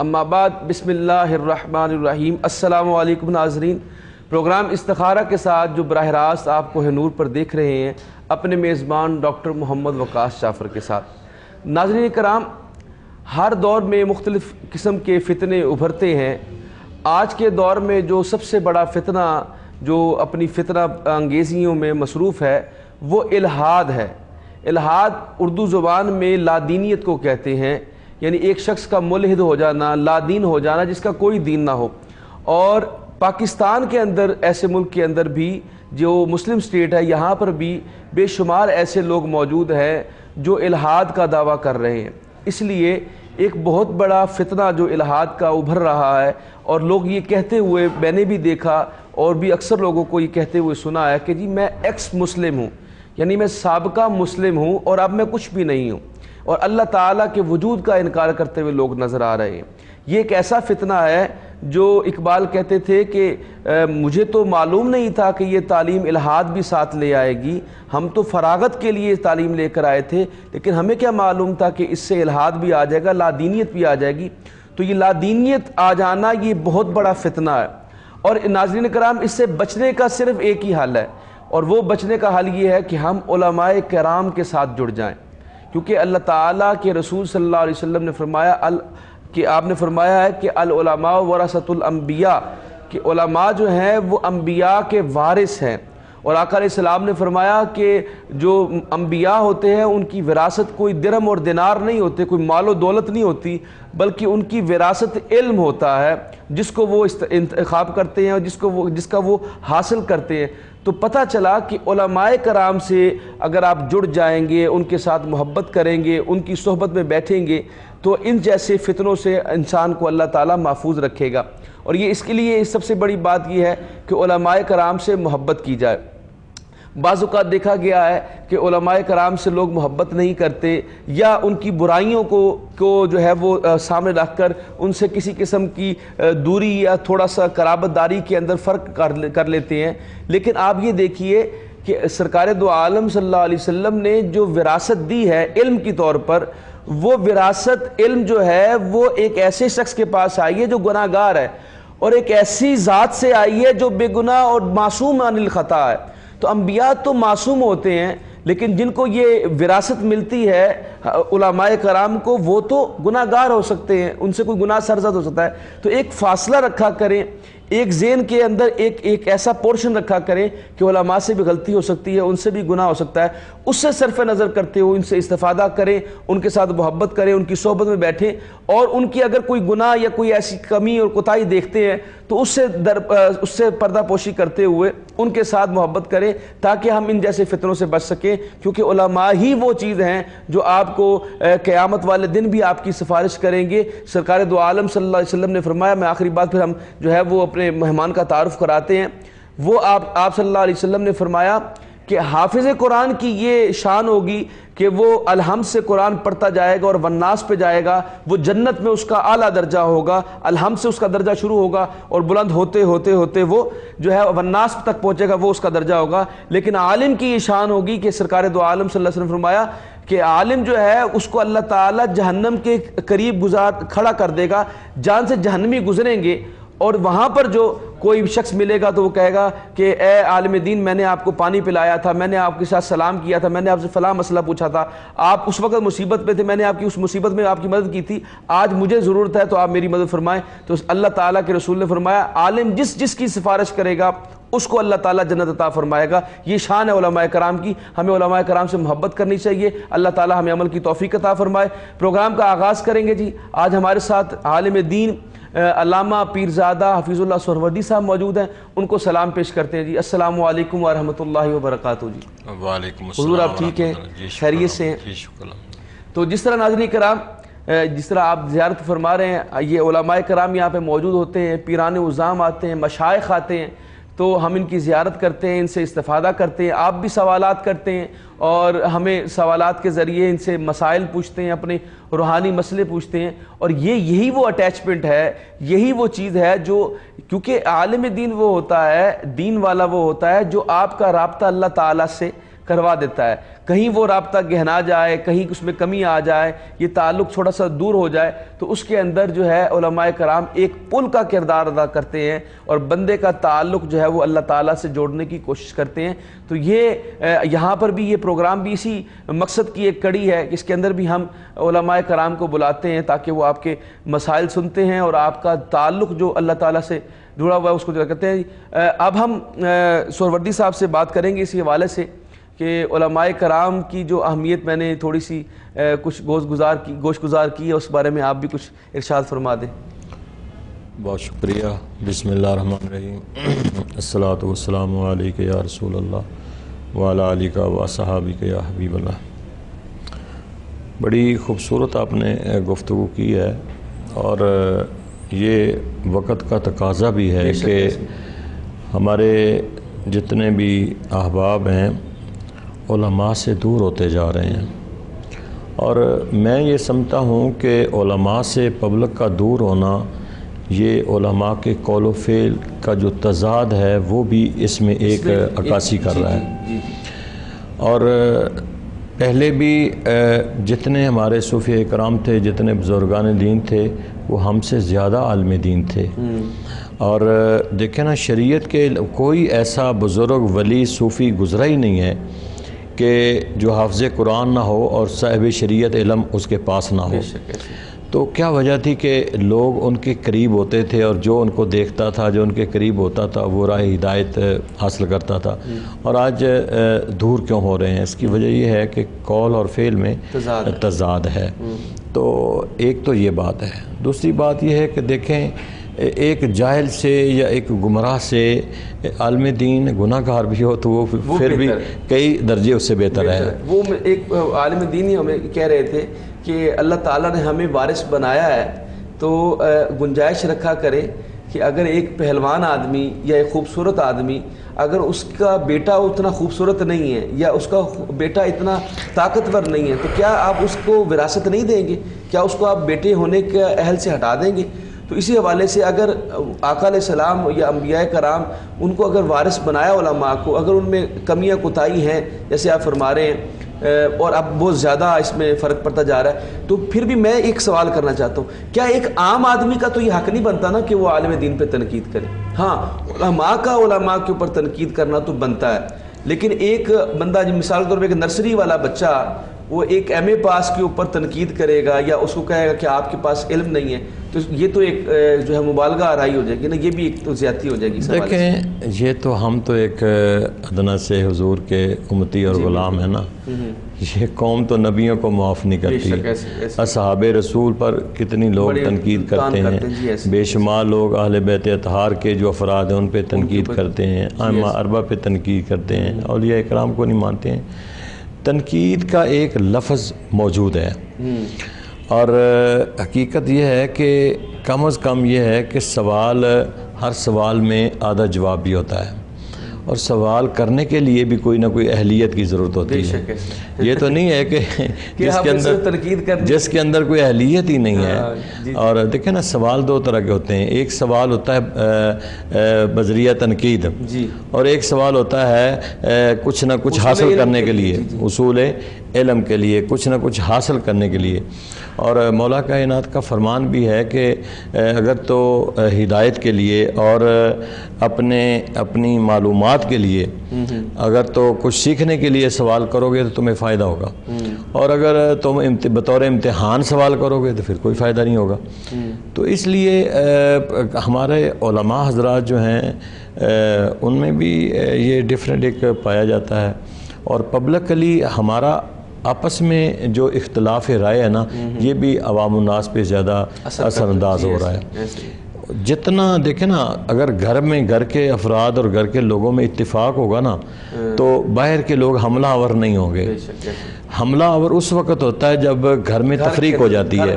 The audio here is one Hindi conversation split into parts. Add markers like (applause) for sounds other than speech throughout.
अम्माबाद बसमीम अल्लाम नाजरीन। प्रोग्राम इस्तारा के साथ जो बरह रास्त आपको नूर पर देख रहे हैं, अपने मेज़बान डॉक्टर मोहम्मद वकास जाफ़र के साथ। नाजरीन कराम हर दौर में मुख्तलिफ़ किस्म के फ़ितने उभरते हैं। आज के दौर में जो सबसे बड़ा फितना, जो अपनी फितना अंगेजियों में मसरूफ़ है, वो इलाहाद है। इलाहाद उर्दू ज़ुबान में लादीनियत को कहते हैं। यानी एक शख्स का मुलहद हो जाना, लादीन हो जाना, जिसका कोई दीन ना हो। और पाकिस्तान के अंदर, ऐसे मुल्क के अंदर भी, जो मुस्लिम स्टेट है, यहाँ पर भी बेशुमार ऐसे लोग मौजूद हैं, जो इलाहाद का दावा कर रहे हैं। इसलिए एक बहुत बड़ा फितना जो इलाहाद का उभर रहा है, और लोग ये कहते हुए, मैंने भी देखा, और भी अक्सर लोगों को ये कहते हुए सुना है कि जी, मैं एक्स मुस्लिम हूँ, यानी मैं सबका मुस्लिम हूँ, और अब मैं कुछ भी नहीं हूँ। और अल्लाह ताला के वजूद का इनकार करते हुए लोग नज़र आ रहे हैं। ये एक ऐसा फितना है जो इकबाल कहते थे कि मुझे तो मालूम नहीं था कि ये तालीम इलाहाद भी साथ ले आएगी। हम तो फरागत के लिए तालीम लेकर आए थे, लेकिन हमें क्या मालूम था कि इससे इलाहाद भी आ जाएगा, लादीनियत भी आ जाएगी? तो ये लादीनियत आ जाना ये बहुत बड़ा फितना है। और नाजरीन कराम, इससे बचने का सिर्फ़ एक ही हल है, और वो बचने का हल ये है कि हम कराम के साथ जुड़ जाएँ। क्योंकि अल्लाह ताला के रसूल सल्लल्लाहु अलैहि वसल्लम ने फरमाया, अल, कि आपने फरमाया है कि अलमा वरासतुलम्बिया कि जो हैं वो अम्बिया के वारिस हैं। और आकर सलाम ने फरमाया कि जो अम्बिया होते हैं, उनकी विरासत कोई दिरम और दिनार नहीं होते, कोई मालो दौलत नहीं होती, बल्कि उनकी विरासत इल्म होता है, जिसको वो इंतखब करते हैं और जिसको वो, जिसका वो हासिल करते हैं। तो पता चला कि ओलमाए कराम से अगर आप जुड़ जाएँगे, उनके साथ मोहब्बत करेंगे, उनकी सोहबत में बैठेंगे तो इन जैसे फितनों से इंसान को अल्लाह ताला महफूज रखेगा। और ये इसके लिए सबसे बड़ी बात यह है कि ओलमाए कराम से मोहब्बत की जाए। बाज़ात देखा गया है कि कराम से लोग मोहब्बत नहीं करते या उनकी बुराइयों को को जो है वो आ, सामने रख कर उनसे किसी किस्म की आ, दूरी या थोड़ा सा कराबतदारी के अंदर फ़र्क कर कर लेते हैं। लेकिन आप ये देखिए कि सरकार दो आलम सल्लल्लाहु अलैहि वसल्लम ने जो विरासत दी है इल्म की तौर पर वो विरासत इल्म जो है वो एक ऐसे शख्स के पास आई है जो गुनागार है और एक ऐसी ज़ात से आई है जो बेगुनाह और मासूम अनिल ख़ता है। तो अम्बिया तो मासूम होते हैं, लेकिन जिनको ये विरासत मिलती है उलामाए कराम को, वो तो गुनागार हो सकते हैं, उनसे कोई गुनाह सरजद हो सकता है। तो एक फ़ासला रखा करें एक जेन के अंदर एक एक ऐसा पोर्शन रखा करें कि उलमा से भी गलती हो सकती है, उनसे भी गुनाह हो सकता है। उससे सरफ नज़र करते हुए उनसे इस्तेफादा करें, उनके साथ मोहब्बत करें, उनकी सोहबत में बैठें और उनकी अगर कोई गुनाह या कोई ऐसी कमी और कोताही देखते हैं तो उससे दर उससे पर्दापोशी करते हुए उनके साथ मोहब्बत करें ताकि हम इन जैसे फितरों से बच सकें, क्योंकि ही वो चीज़ हैं जो आपको क़यामत वाले दिन भी आपकी सिफारिश करेंगे। सरकार दो आलम सल्लल्लाहु अलैहि वसल्लम ने फरमाया, मैं आखिरी बात फिर हम जो है वो अपने मेहमान का तारफ़ कराते हैं। वो आप आप सल्लल्लाहु अलैहि वसल्लम ने फरमाया कि हाफिज़ कुरान की ये शान होगी कि वो अलहम से कुरान पढ़ता जाएगा और वन्नास पे जाएगा। वो जन्नत में उसका आला दर्जा होगा अलहम से उसका दर्जा शुरू होगा और बुलंद होते होते होते वो जो है वन्नास तक पहुंचेगा, वो उसका दर्जा होगा। लेकिन आलिम की ये शान होगी कि सरकार दो आलम वसल्लम फरमाया कि आलिम जो है उसको अल्लाह ताला जहन्नम के करीब गुजार, खड़ा कर देगा। जान से जहन्नमी गुजरेंगे और वहाँ पर जो कोई शख्स मिलेगा तो वो कहेगा कि, ए, आलम दीन, मैंने आपको पानी पिलाया था, मैंने आपके साथ सलाम किया था, मैंने आपसे फ़लाँ मसला पूछा था। आप उस वक्त मुसीबत पे थे, मैंने आपकी उस मुसीबत में आपकी मदद की थी। आज मुझे ज़रूरत है तो आप मेरी मदद फरमाएँ। तो अल्लाह ताला के रसूल ने फरमाया, आलिम जिस, जिसकी सिफारिश करेगा, उसको अल्लाह ताला जन्नत अता फरमाएगा। ये शान है कराम की। हमें कराम से मोहब्बत करनी चाहिए। अल्लाह ताला हमें अमल की तोफ़ी अता फरमाए। प्रोग्राम का आगाज़ करेंगे जी। आज हमारे साथ आलिम दीन अलामा पीरजादा हफीज़ुल्ला सरवदी साहब मौजूद हैं। उनको सलाम पेश करते हैं जी। अस्सलाम वालेकुम वरहमतुल्लाहि वबरकातुहू जी। वालेकुम आप ठीक हैं? खैरियत से हैं। तो जिस तरह नाजनी कराम जिस तरह आप ज़्यारत फरमा रहे हैं ये कराम यहाँ पे मौजूद होते हैं पीरान उज़ाम आते हैं मशाइ आते हैं। तो हम इनकी ज़्यारत करते हैं, इनसे इस्तफादा करते हैं, आप भी सवाल करते हैं और हमें सवाल के ज़रिए इनसे मसाइल पूछते हैं, अपने रूहानी मसले पूछते हैं और ये यही वो अटैचमेंट है, यही वो चीज़ है जो क्योंकि आलम दीन वो होता है, दीन वाला वो होता है जो आपका रबता अल्लाह ताली से करवा देता है। कहीं वो रबता गहना जाए, कहीं उसमें कमी आ जाए, ये ताल्लुक़ थोड़ा सा दूर हो जाए तो उसके अंदर जो है कराम एक पुल का किरदार अदा करते हैं और बंदे का ताल्लुक़ जो है वो अल्लाह ताला से जोड़ने की कोशिश करते हैं। तो ये यहाँ पर भी ये प्रोग्राम भी इसी मकसद की एक कड़ी है इसके अंदर भी हम कराम को बुलाते हैं ताकि वो आपके मसाइल सुनते हैं और आपका ताल्लुक़ जो अल्लाह ताला से जुड़ा हुआ है उसको कहते हैं। अब हम सोरवर्दी साहब से बात करेंगे इसी हवाले से। कि कराम की जो अहमियत मैंने थोड़ी सी कुछ गोश गुजार की गोश गुजार की है उस बारे में आप भी कुछ इरशाद फरमा दें। बहुत शुक्रिया। बिसमीम असलातम या रसूल वाला का व सहाबी या बड़ी ख़ूबसूरत आपने गुफ्तु की है और ये वक़्त का तकाजा भी है कि हमारे जितने भी अहबाब हैं उलमा से दूर होते जा रहे हैं। और मैं ये समझता हूँ कि उलमा से पब्लिक का दूर होना ये उलमा के कौल फेल का जो तजाद है वो भी इसमें एक अक्सी कर रहा है। और पहले भी जितने हमारे सूफ़ी कराम थे जितने बुजुर्गान दीन थे वो हमसे ज़्यादा आलम दीन थे। हम्म। और देखें ना शरीयत के कोई ऐसा बुज़ुर्ग वली सूफ़ी गुज़रा ही नहीं है। कि जो हाफज कुरान ना हो और साहब शरीत इलम उसके पास ना हो। तो क्या वजह थी कि लोग उनके करीब होते थे और जो उनको देखता था जो उनके करीब होता था वो राय हिदायत हासिल करता था? हम्म। और आज दूर क्यों हो रहे हैं? इसकी वजह यह है कि कॉल और फेल में तजाद है। हम्म। तो एक तो ये बात है। दूसरी बात यह है कि देखें एक जाहिल से या एक गुमराह से आलम दीन गुनाहगार भी हो तो वो, वो फिर भी कई दर्जे उससे बेहतर है। वो एक आलम दीन ही हमें कह रहे थे कि अल्लाह ताला ने हमें वारिस बनाया है। तो गुंजाइश रखा करे कि अगर एक पहलवान आदमी या एक खूबसूरत आदमी अगर उसका बेटा उतना खूबसूरत नहीं है या उसका बेटा इतना ताकतवर नहीं है तो क्या आप उसको विरासत नहीं देंगे? क्या उसको आप बेटे होने के अहल से हटा देंगे? तो इसी हवाले से अगर आकाल सलाम या अम्बिया कराम उनको अगर वारिस बनाया माँ को, अगर उनमें कमियाँ कोताही हैं, जैसे आप फरमा रहे हैं और अब बहुत ज़्यादा इसमें फ़र्क पड़ता जा रहा है तो फिर भी मैं एक सवाल करना चाहता हूँ, क्या एक आम आदमी का तो ये हक नहीं बनता ना कि वो आलम दिन पर तनकीद करे? हाँ माँ का माँ के ऊपर तनकीद करना तो बनता है, लेकिन एक बंदा मिसाल के तौर पर एक नर्सरी वाला बच्चा वो एक एम ए पास के ऊपर तनकीद करेगा या उसको कहेगा कि आपके पास इल्म नहीं है तो ये तो एक जो है मुबालगा आरई हो जाएगी ना ये भी एक तो ज़्यादा हो जाएगी देखें ये तो हम तो एक अदना से हजूर के उमती और ग़ुलाम है ना। ये कौम तो नबियों को माफ़ नहीं करती असहाब रसूल पर कितनी लोग तनकीद करते हैं। बेशुमार लोग अहल बैत अतहार के जो अफराद हैं उन पर तनकीद करते हैं आमा अरबा पे तनकीद करते हैं। और यह इकराम को नहीं मानते हैं। तनकीद का एक लफ्ज़ मौजूद है हम्म। और हकीकत यह है कि कम अज़ कम यह है कि सवाल हर सवाल में आधा जवाब भी होता है और सवाल करने के लिए भी कोई ना कोई अहलियत की ज़रूरत होती है। ये तो नहीं है कि (laughs) जिसके अंदर तनकीद कर जिसके अंदर कोई अहलियत ही नहीं है। हाँ, और देखें ना सवाल दो तरह के होते हैं। एक सवाल होता है बजरिया तनकीद। और एक सवाल होता है कुछ ना कुछ हासिल करने के लिए। उसूल इलम के लिए कुछ ना कुछ हासिल करने के लिए। और मौला कायनात का फरमान भी है कि अगर तो हिदायत के लिए और अपने अपनी मालूम के लिए अगर तो कुछ सीखने के लिए सवाल करोगे तो तुम्हें फ़ायदा होगा। और अगर तुम बतौर इम्तहान सवाल करोगे तो फिर कोई फ़ायदा नहीं होगा। तो इसलिए हमारे हजरात जो हैं उनमें भी ये डिफरेंट एक पाया जाता है। और पब्लिकली हमारा आपस में जो इख्तलाफ राय है ना ये भी अवामनास पे ज़्यादा असरअंदाज हो रहा है। जितना देखे ना अगर घर में घर के अफराद और घर के लोगों में इत्तेफाक होगा ना हाँ। तो बाहर के लोग हमलावर नहीं होंगे। हमला और उस वक्त होता है जब घर में तफरीक हो जाती है।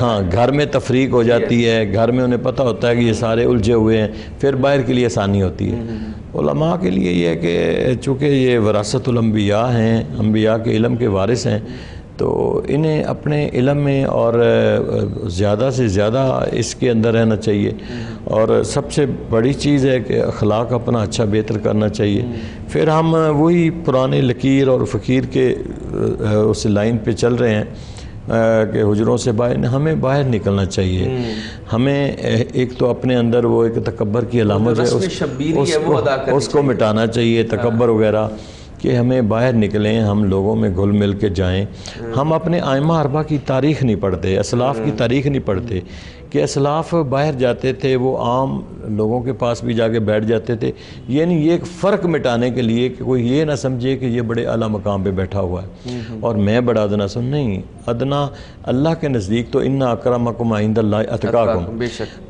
हाँ घर में तफरीक हो जाती है घर में उन्हें पता होता है कि ये सारे उलझे हुए हैं फिर बाहर के लिए आसानी होती है। उलमा के लिए यह कि चूँकि ये वरासतुलम्बिया हैं अम्बिया के इलम के वारिस हैं तो इन्हें अपने इलम में और ज़्यादा से ज़्यादा इसके अंदर रहना चाहिए। और सबसे बड़ी चीज़ है कि अखलाक अपना अच्छा बेहतर करना चाहिए। फिर हम वही पुराने लकीर और फ़कीर के उस लाइन पे चल रहे हैं। कि हजरों से बाहर हमें बाहर निकलना चाहिए। हमें एक तो अपने अंदर वो एक तकबर की अलामत है, उस, उसको, उसको मिटाना चाहिए तकबर वगैरह कि हमें बाहर निकलें हम लोगों में घुल मिल के जाएँ। हम अपने आयमा अरबा की तारीख़ नहीं पढ़ते असलाफ़ की तारीख़ नहीं पढ़ते। कि असलाफ़ बाहर जाते थे वो आम लोगों के पास भी जाके बैठ जाते थे। ये नहीं ये एक फ़र्क मिटाने के लिए कि कोई ये ना समझे कि ये बड़े अला मकाम पे बैठा हुआ है। और मैं बड़ा अदना सुन नहीं अदना अल्लाह के नज़दीक तो इन्ना अक्रमकुम आइंदा अतकाकुम।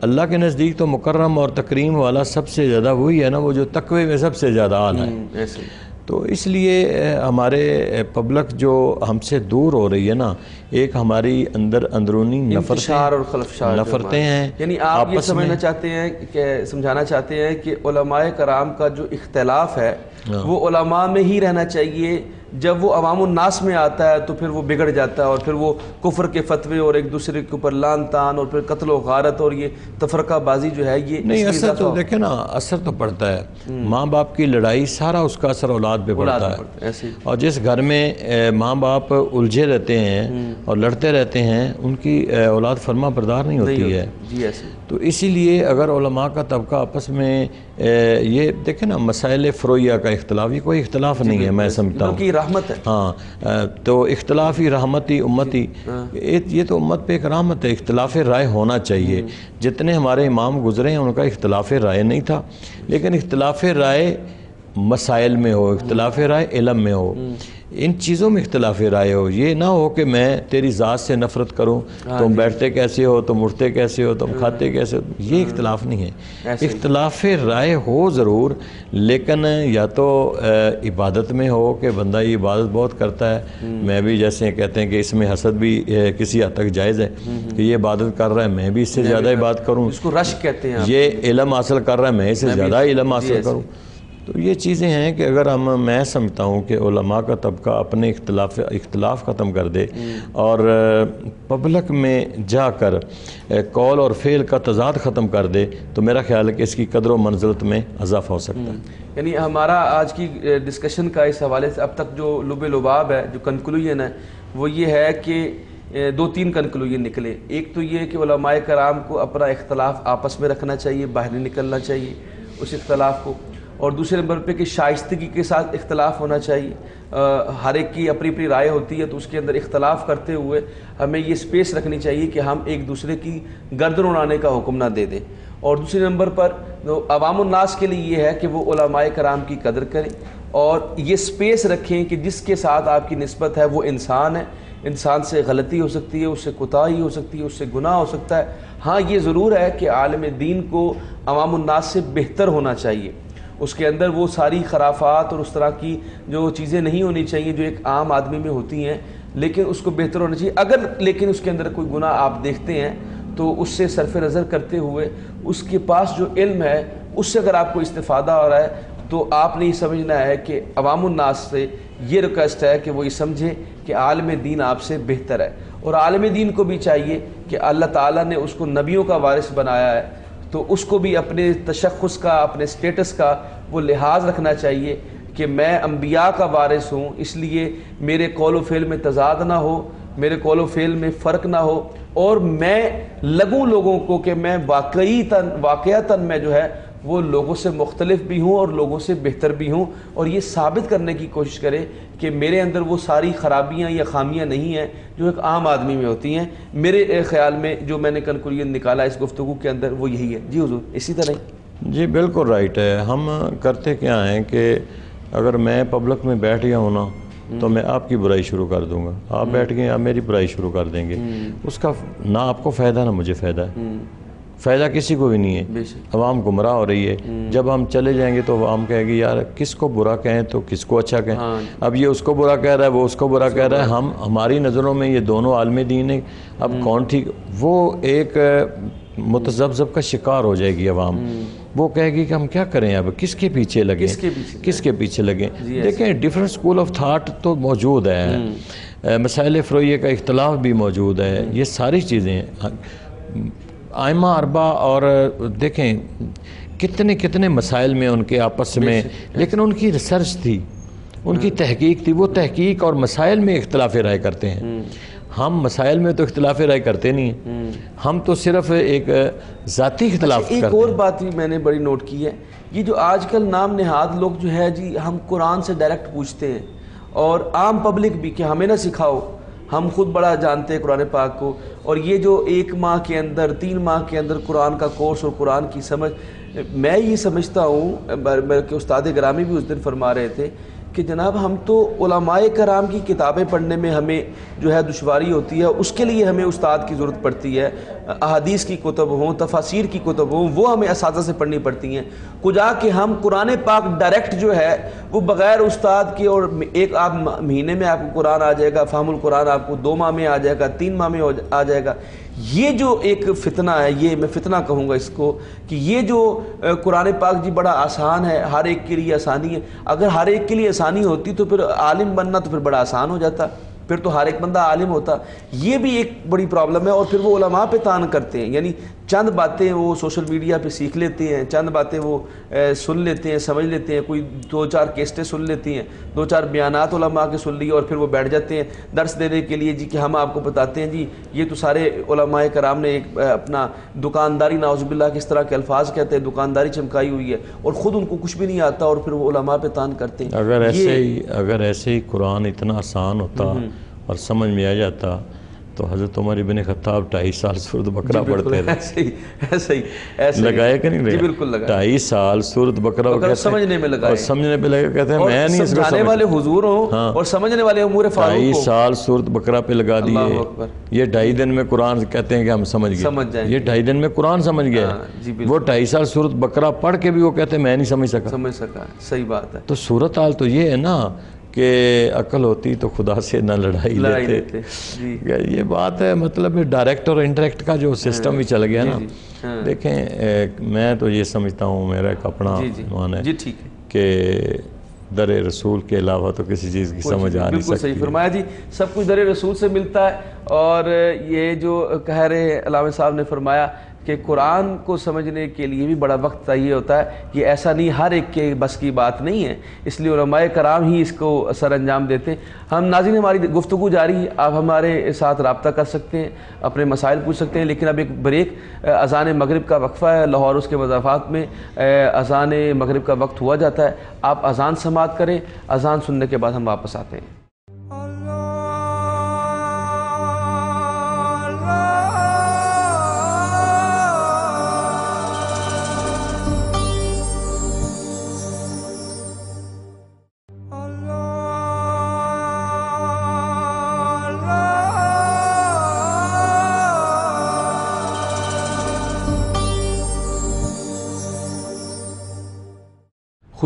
अल्लाह के नज़दीक तो मुकर्रम और तकरीम वाला सबसे ज़्यादा वही है ना वो जो तकवे में सबसे ज़्यादा आला है। हम्म, तो इसलिए हमारे पब्लिक जो हमसे दूर हो रही है ना एक हमारी अंदर अंदरूनी नफरशार और खलफशार नफरतें हैं यानी आप ये समझना चाहते हैं कि समझाना चाहते हैं कि कराम का जो इख्तलाफ है हाँ। वो उलमा में ही रहना चाहिए जब वो अवामनास में आता है तो फिर वो बिगड़ जाता है और फिर वो कुफर के फतवे और एक दूसरे के ऊपर लान तान और फिर कत्ल गारत और ये तफरकाबाजी जो है ये नहीं असर तो देखे ना असर तो पड़ता है। हम्म। माँ बाप की लड़ाई सारा उसका असर औलाद पे पड़ता है। ऐसे और जिस घर में माँ बाप उलझे रहते हैं हम्म। और लड़ते रहते हैं उनकी औलाद फरमा बरदार नहीं होती है। तो इसीलिए अगर का तबका आपस में ये देखें ना मसाइल फ्रोया का इख्तलाफ ये कोई इख्तलाफ नहीं है मैं समझता हूँ। रहमत है। हाँ तो इख्तलाफी रहमती उम्मती ही। ये तो उम्मत पे एक रहमत है इख्तलाफ राय होना चाहिए। हम्म। जितने हमारे इमाम गुजरे हैं उनका इख्तलाफ राय नहीं था। लेकिन इख्तलाफ राय मसाइल में हो इख्तलाफ राय इलम में हो। हम्म। इन चीज़ों में इख्तलाफ राय हो। ये ना हो कि मैं तेरी ज़ात से नफ़रत करूँ हाँ तुम बैठते कैसे हो तुम उठते कैसे हो तुम खाते कैसे हो? ये इख्तलाफ नहीं है। इख्तलाफ राय हो ज़रूर लेकिन या तो इबादत में हो कि बंदा ये इबादत बहुत करता है। हम्म। मैं भी जैसे कहते हैं कि इसमें हसद भी किसी हद तक जायज़ है हम्म, कि ये इबादत कर रहा है मैं भी इससे ज़्यादा इबादत करूँ। इसको रश कहते हैं ये इलम हासिल कर रहा है मैं इससे ज़्यादा इलम हासिल करूँ। तो ये चीज़ें हैं कि अगर हम मैं समझता हूँ कि उलमा का तबका अपने इख्तलाफ इख्तलाफ ख़त्म कर दे और पब्लिक में जाकर कॉल और फेल का तजाद ख़त्म कर दे तो मेरा ख्याल है कि इसकी कदर व मंजिलत में इजाफा हो सकता है। हम्म। यानी हमारा आज की डिस्कशन का इस हवाले से अब तक जो लुब लुबाब है जो कंक्लूजन है वो ये है कि दो तीन कंक्लूजन निकले। एक तो ये कि कराम को अपना इख्तलाफ आपस में रखना चाहिए बाहर नहीं निकलना चाहिए उस इख्तलाफ को। और दूसरे नंबर पे कि शाइस्तगी के साथ इख्तलाफ होना चाहिए। हर एक की अपनी अपनी राय होती है तो उसके अंदर इख्तलाफ करते हुए हमें ये स्पेस रखनी चाहिए कि हम एक दूसरे की गर्दन उड़ाने का हुक्म ना दे दें। और दूसरे नंबर पर तो अवामनास के लिए ये है कि वो कराम की कदर करें और ये स्पेस रखें कि जिसके साथ आपकी नस्बत है, वो इंसान है। इंसान से गलती हो सकती है, उससे कोताही हो सकती है, उससे गुनाह हो सकता है। हाँ ये ज़रूर है कि आलम दीन को अवामनास से बेहतर होना चाहिए। उसके अंदर वो सारी खराफात और उस तरह की जो चीज़ें नहीं होनी चाहिए, जो एक आम आदमी में होती हैं, लेकिन उसको बेहतर होना चाहिए। अगर लेकिन उसके अंदर कोई गुना आप देखते हैं तो उससे सरफ नज़र करते हुए उसके पास जो इल्म है, उससे अगर आपको इस्तेफादा हो रहा है तो आपने ये समझना है कि अवामनास से ये रिक्वेस्ट है कि वो ये समझे कि आलम दीन आपसे बेहतर है। और आलम दीन को भी चाहिए कि अल्लाह ताला ने उसको नबियों का वारिस बनाया है। तो उसको भी अपने तशखस का, अपने स्टेटस का वो लिहाज रखना चाहिए कि मैं अम्बिया का वारिस हूँ, इसलिए मेरे कौल फेल में तजाद ना हो, मेरे कौल फेल में फ़र्क ना हो, और मैं लगूँ लोगों को कि मैं वाकई तन वाक़ता मैं जो है वो लोगों से मुख्तलिफ़ भी हूँ और लोगों से बेहतर भी हूँ और ये साबित करने की कोशिश करें कि मेरे अंदर वो सारी ख़राबियाँ या खामियाँ नहीं हैं जो एक आम आदमी में होती हैं। मेरे ख्याल में जो मैंने कंक्लूजन निकाला इस गुफ्तु के अंदर वो यही है। जी हजूर इसी तरह जी बिल्कुल राइट है। हम करते क्या हैं कि अगर मैं पब्लिक में बैठ गया हूँ ना तो मैं आपकी बुराई शुरू कर दूँगा। आप बैठ गए आप मेरी बुराई शुरू कर देंगे। हम्म। उसका ना आपको फ़ायदा ना मुझे फ़ायदा है। हम्म। फ़ायदा किसी को भी नहीं है। अवाम गुमराह हो रही है। हम्म। जब हम चले जाएँगे तो अवाम कहेगी यार किसको बुरा कहें तो किसको अच्छा कहें? हाँ। अब ये उसको बुरा कह रहा है वो उसको बुरा कह रहा है। हम हमारी नज़रों में ये दोनों आलमी दीन है। हम्म। अब कौन ठीक वो एक मुतजबजब का शिकार हो जाएगी अवाम वो कहेगी कि हम क्या करें अब? किसके पीछे लगे? हम्म। किसके पीछे किसके पीछे लगे? देखें डिफरेंट स्कूल ऑफ़ थाट तो मौजूद है। हम्म। मसाइल फ़रोइए का इख्तलाफ भी मौजूद है। ये सारी चीज़ें आयमा अरबा और देखें कितने कितने मसाइल में उनके आपस में लेकिन उनकी रिसर्च थी उनकी तहकीक थी वो तहकीक और मसाइल में इख्तलाफ राय करते हैं। हम मसाइल में तो इख्तलाफ राय करते नहीं हैं। हम तो सिर्फ़ एक ज़ाती इख्तलाफ एक करते और बात भी मैंने बड़ी नोट की है ये जो आजकल नाम निहाद लोग जो है जी हम कुरान से डायरेक्ट पूछते हैं और आम पब्लिक भी कि हमें ना सिखाओ हम खुद बड़ा जानते हैं कुरान पाक को। और ये जो एक माह के अंदर, तीन माह के अंदर कुरान का कोर्स और कुरान की समझ, मैं ये समझता हूँ बल्कि उस्ताद ग्रामी भी उस दिन फरमा रहे थे कि जनाब, हम तो उलमाए कराम की किताबें पढ़ने में हमें जो है दुशारी होती है, उसके लिए हमें उस्ताद की ज़रूरत पड़ती है। अहादीस की कुतब हों, तफासिर की कुतब हों, वो हमें इस से पढ़नी पड़ती हैं। कुजा कि हम कुरान पाक डायरेक्ट जो है, वो बग़ैर उस्ताद के और एक आप महीने में आपको कुरान आ जाएगा फ़ामुल कुरान आपको दो माह में आ जाएगा, तीन माह में आ जाएगा। ये जो एक फितना है, ये मैं फितना कहूँगा इसको कि ये जो कुरान पाक जी बड़ा आसान है, हर एक के लिए आसानी है। अगर हर एक के लिए आसानी होती तो फिर आलिम बनना तो फिर बड़ा आसान हो जाता। फिर तो हर एक बंदा आलिम होता। ये भी एक बड़ी प्रॉब्लम है और फिर वो उलमा पे तान करते हैं। यानी चंद बातें वो सोशल मीडिया पे सीख लेते हैं चंद बातें वो ए, सुन लेते हैं समझ लेते हैं कोई दो चार केस्टें सुन लेती हैं दो चार बयानात उलमा के सुन लिए और फिर वो बैठ जाते हैं दर्स देने के लिए जी कि हम आपको बताते हैं जी ये तो सारे उलमाए कराम ने एक अपना दुकानदारी नाउजबिल्ला किस तरह के अल्फाज कहते हैं दुकानदारी चमकाई हुई है और ख़ुद उनको कुछ भी नहीं आता और फिर वो उलमा पे तान करते हैं। अगर ऐसे ही अगर ऐसे ही कुरान इतना आसान होता और समझ में आ जाता तो हज़रत उमर इबन खत्ताब ढाई साल सूरत बकरा पढ़ते थे। ऐसे ही ऐसे ही ऐसे लगाए कि नहीं जी बिल्कुल लगा ढाई साल सूरत बकरा बकरा समझने में लगाए। और समझने पे लगे कहते हैं मैं नहीं इसको समझाने वाले हुजूर हों हाँ। और समझने वाले उमूर ढाई फारूक हो साल सूरत बकरा पे लगा अल्लाह दिए अकबर। ये ढाई दिन में कुरान कहते हैं कि हम समझ गए। समझ जाएँगे। ये ढाई दिन में कुरान समझ गया। हाँ। वो ढाई साल सूरत बकरा पढ़ के भी वो कहते हैं मैं नहीं समझ सका। समझ सका सही बात है। तो सूरत हाल तो ये है ना कि अकल होती तो खुदा से ना लड़ाई लेते। लेते जी। ये बात है मतलब डायरेक्ट और इंटरेक्ट का जो सिस्टम भी चल गया ना। जी, हाँ। देखें ए, मैं तो ये समझता हूँ मेरा एक अपना मान है है। कि दर रसूल के अलावा तो किसी चीज़ की समझ आ नहीं सकती सही फरमाया जी सब कुछ दर रसूल से मिलता है और ये जो कह रहे हैं अलामा साहब ने फरमाया कि कुरान को समझने के लिए भी बड़ा वक्त चाहिए होता है कि ऐसा नहीं, हर एक के बस की बात नहीं है। इसलिए कराम ही इसको सर अंजाम देते हैं। हम नाजिन हमारी गुफ्तु जारी है। आप हमारे साथ रबता कर सकते हैं, अपने मसाइल पूछ सकते हैं, लेकिन अब एक ब्रेक। अजान मगरब का वक्फ़ा है, लाहौर उसके मजाफात में। अजान मगरब का वक्त हुआ जाता है। आप अजान समात करें, अजान सुनने के बाद हम वापस आते हैं।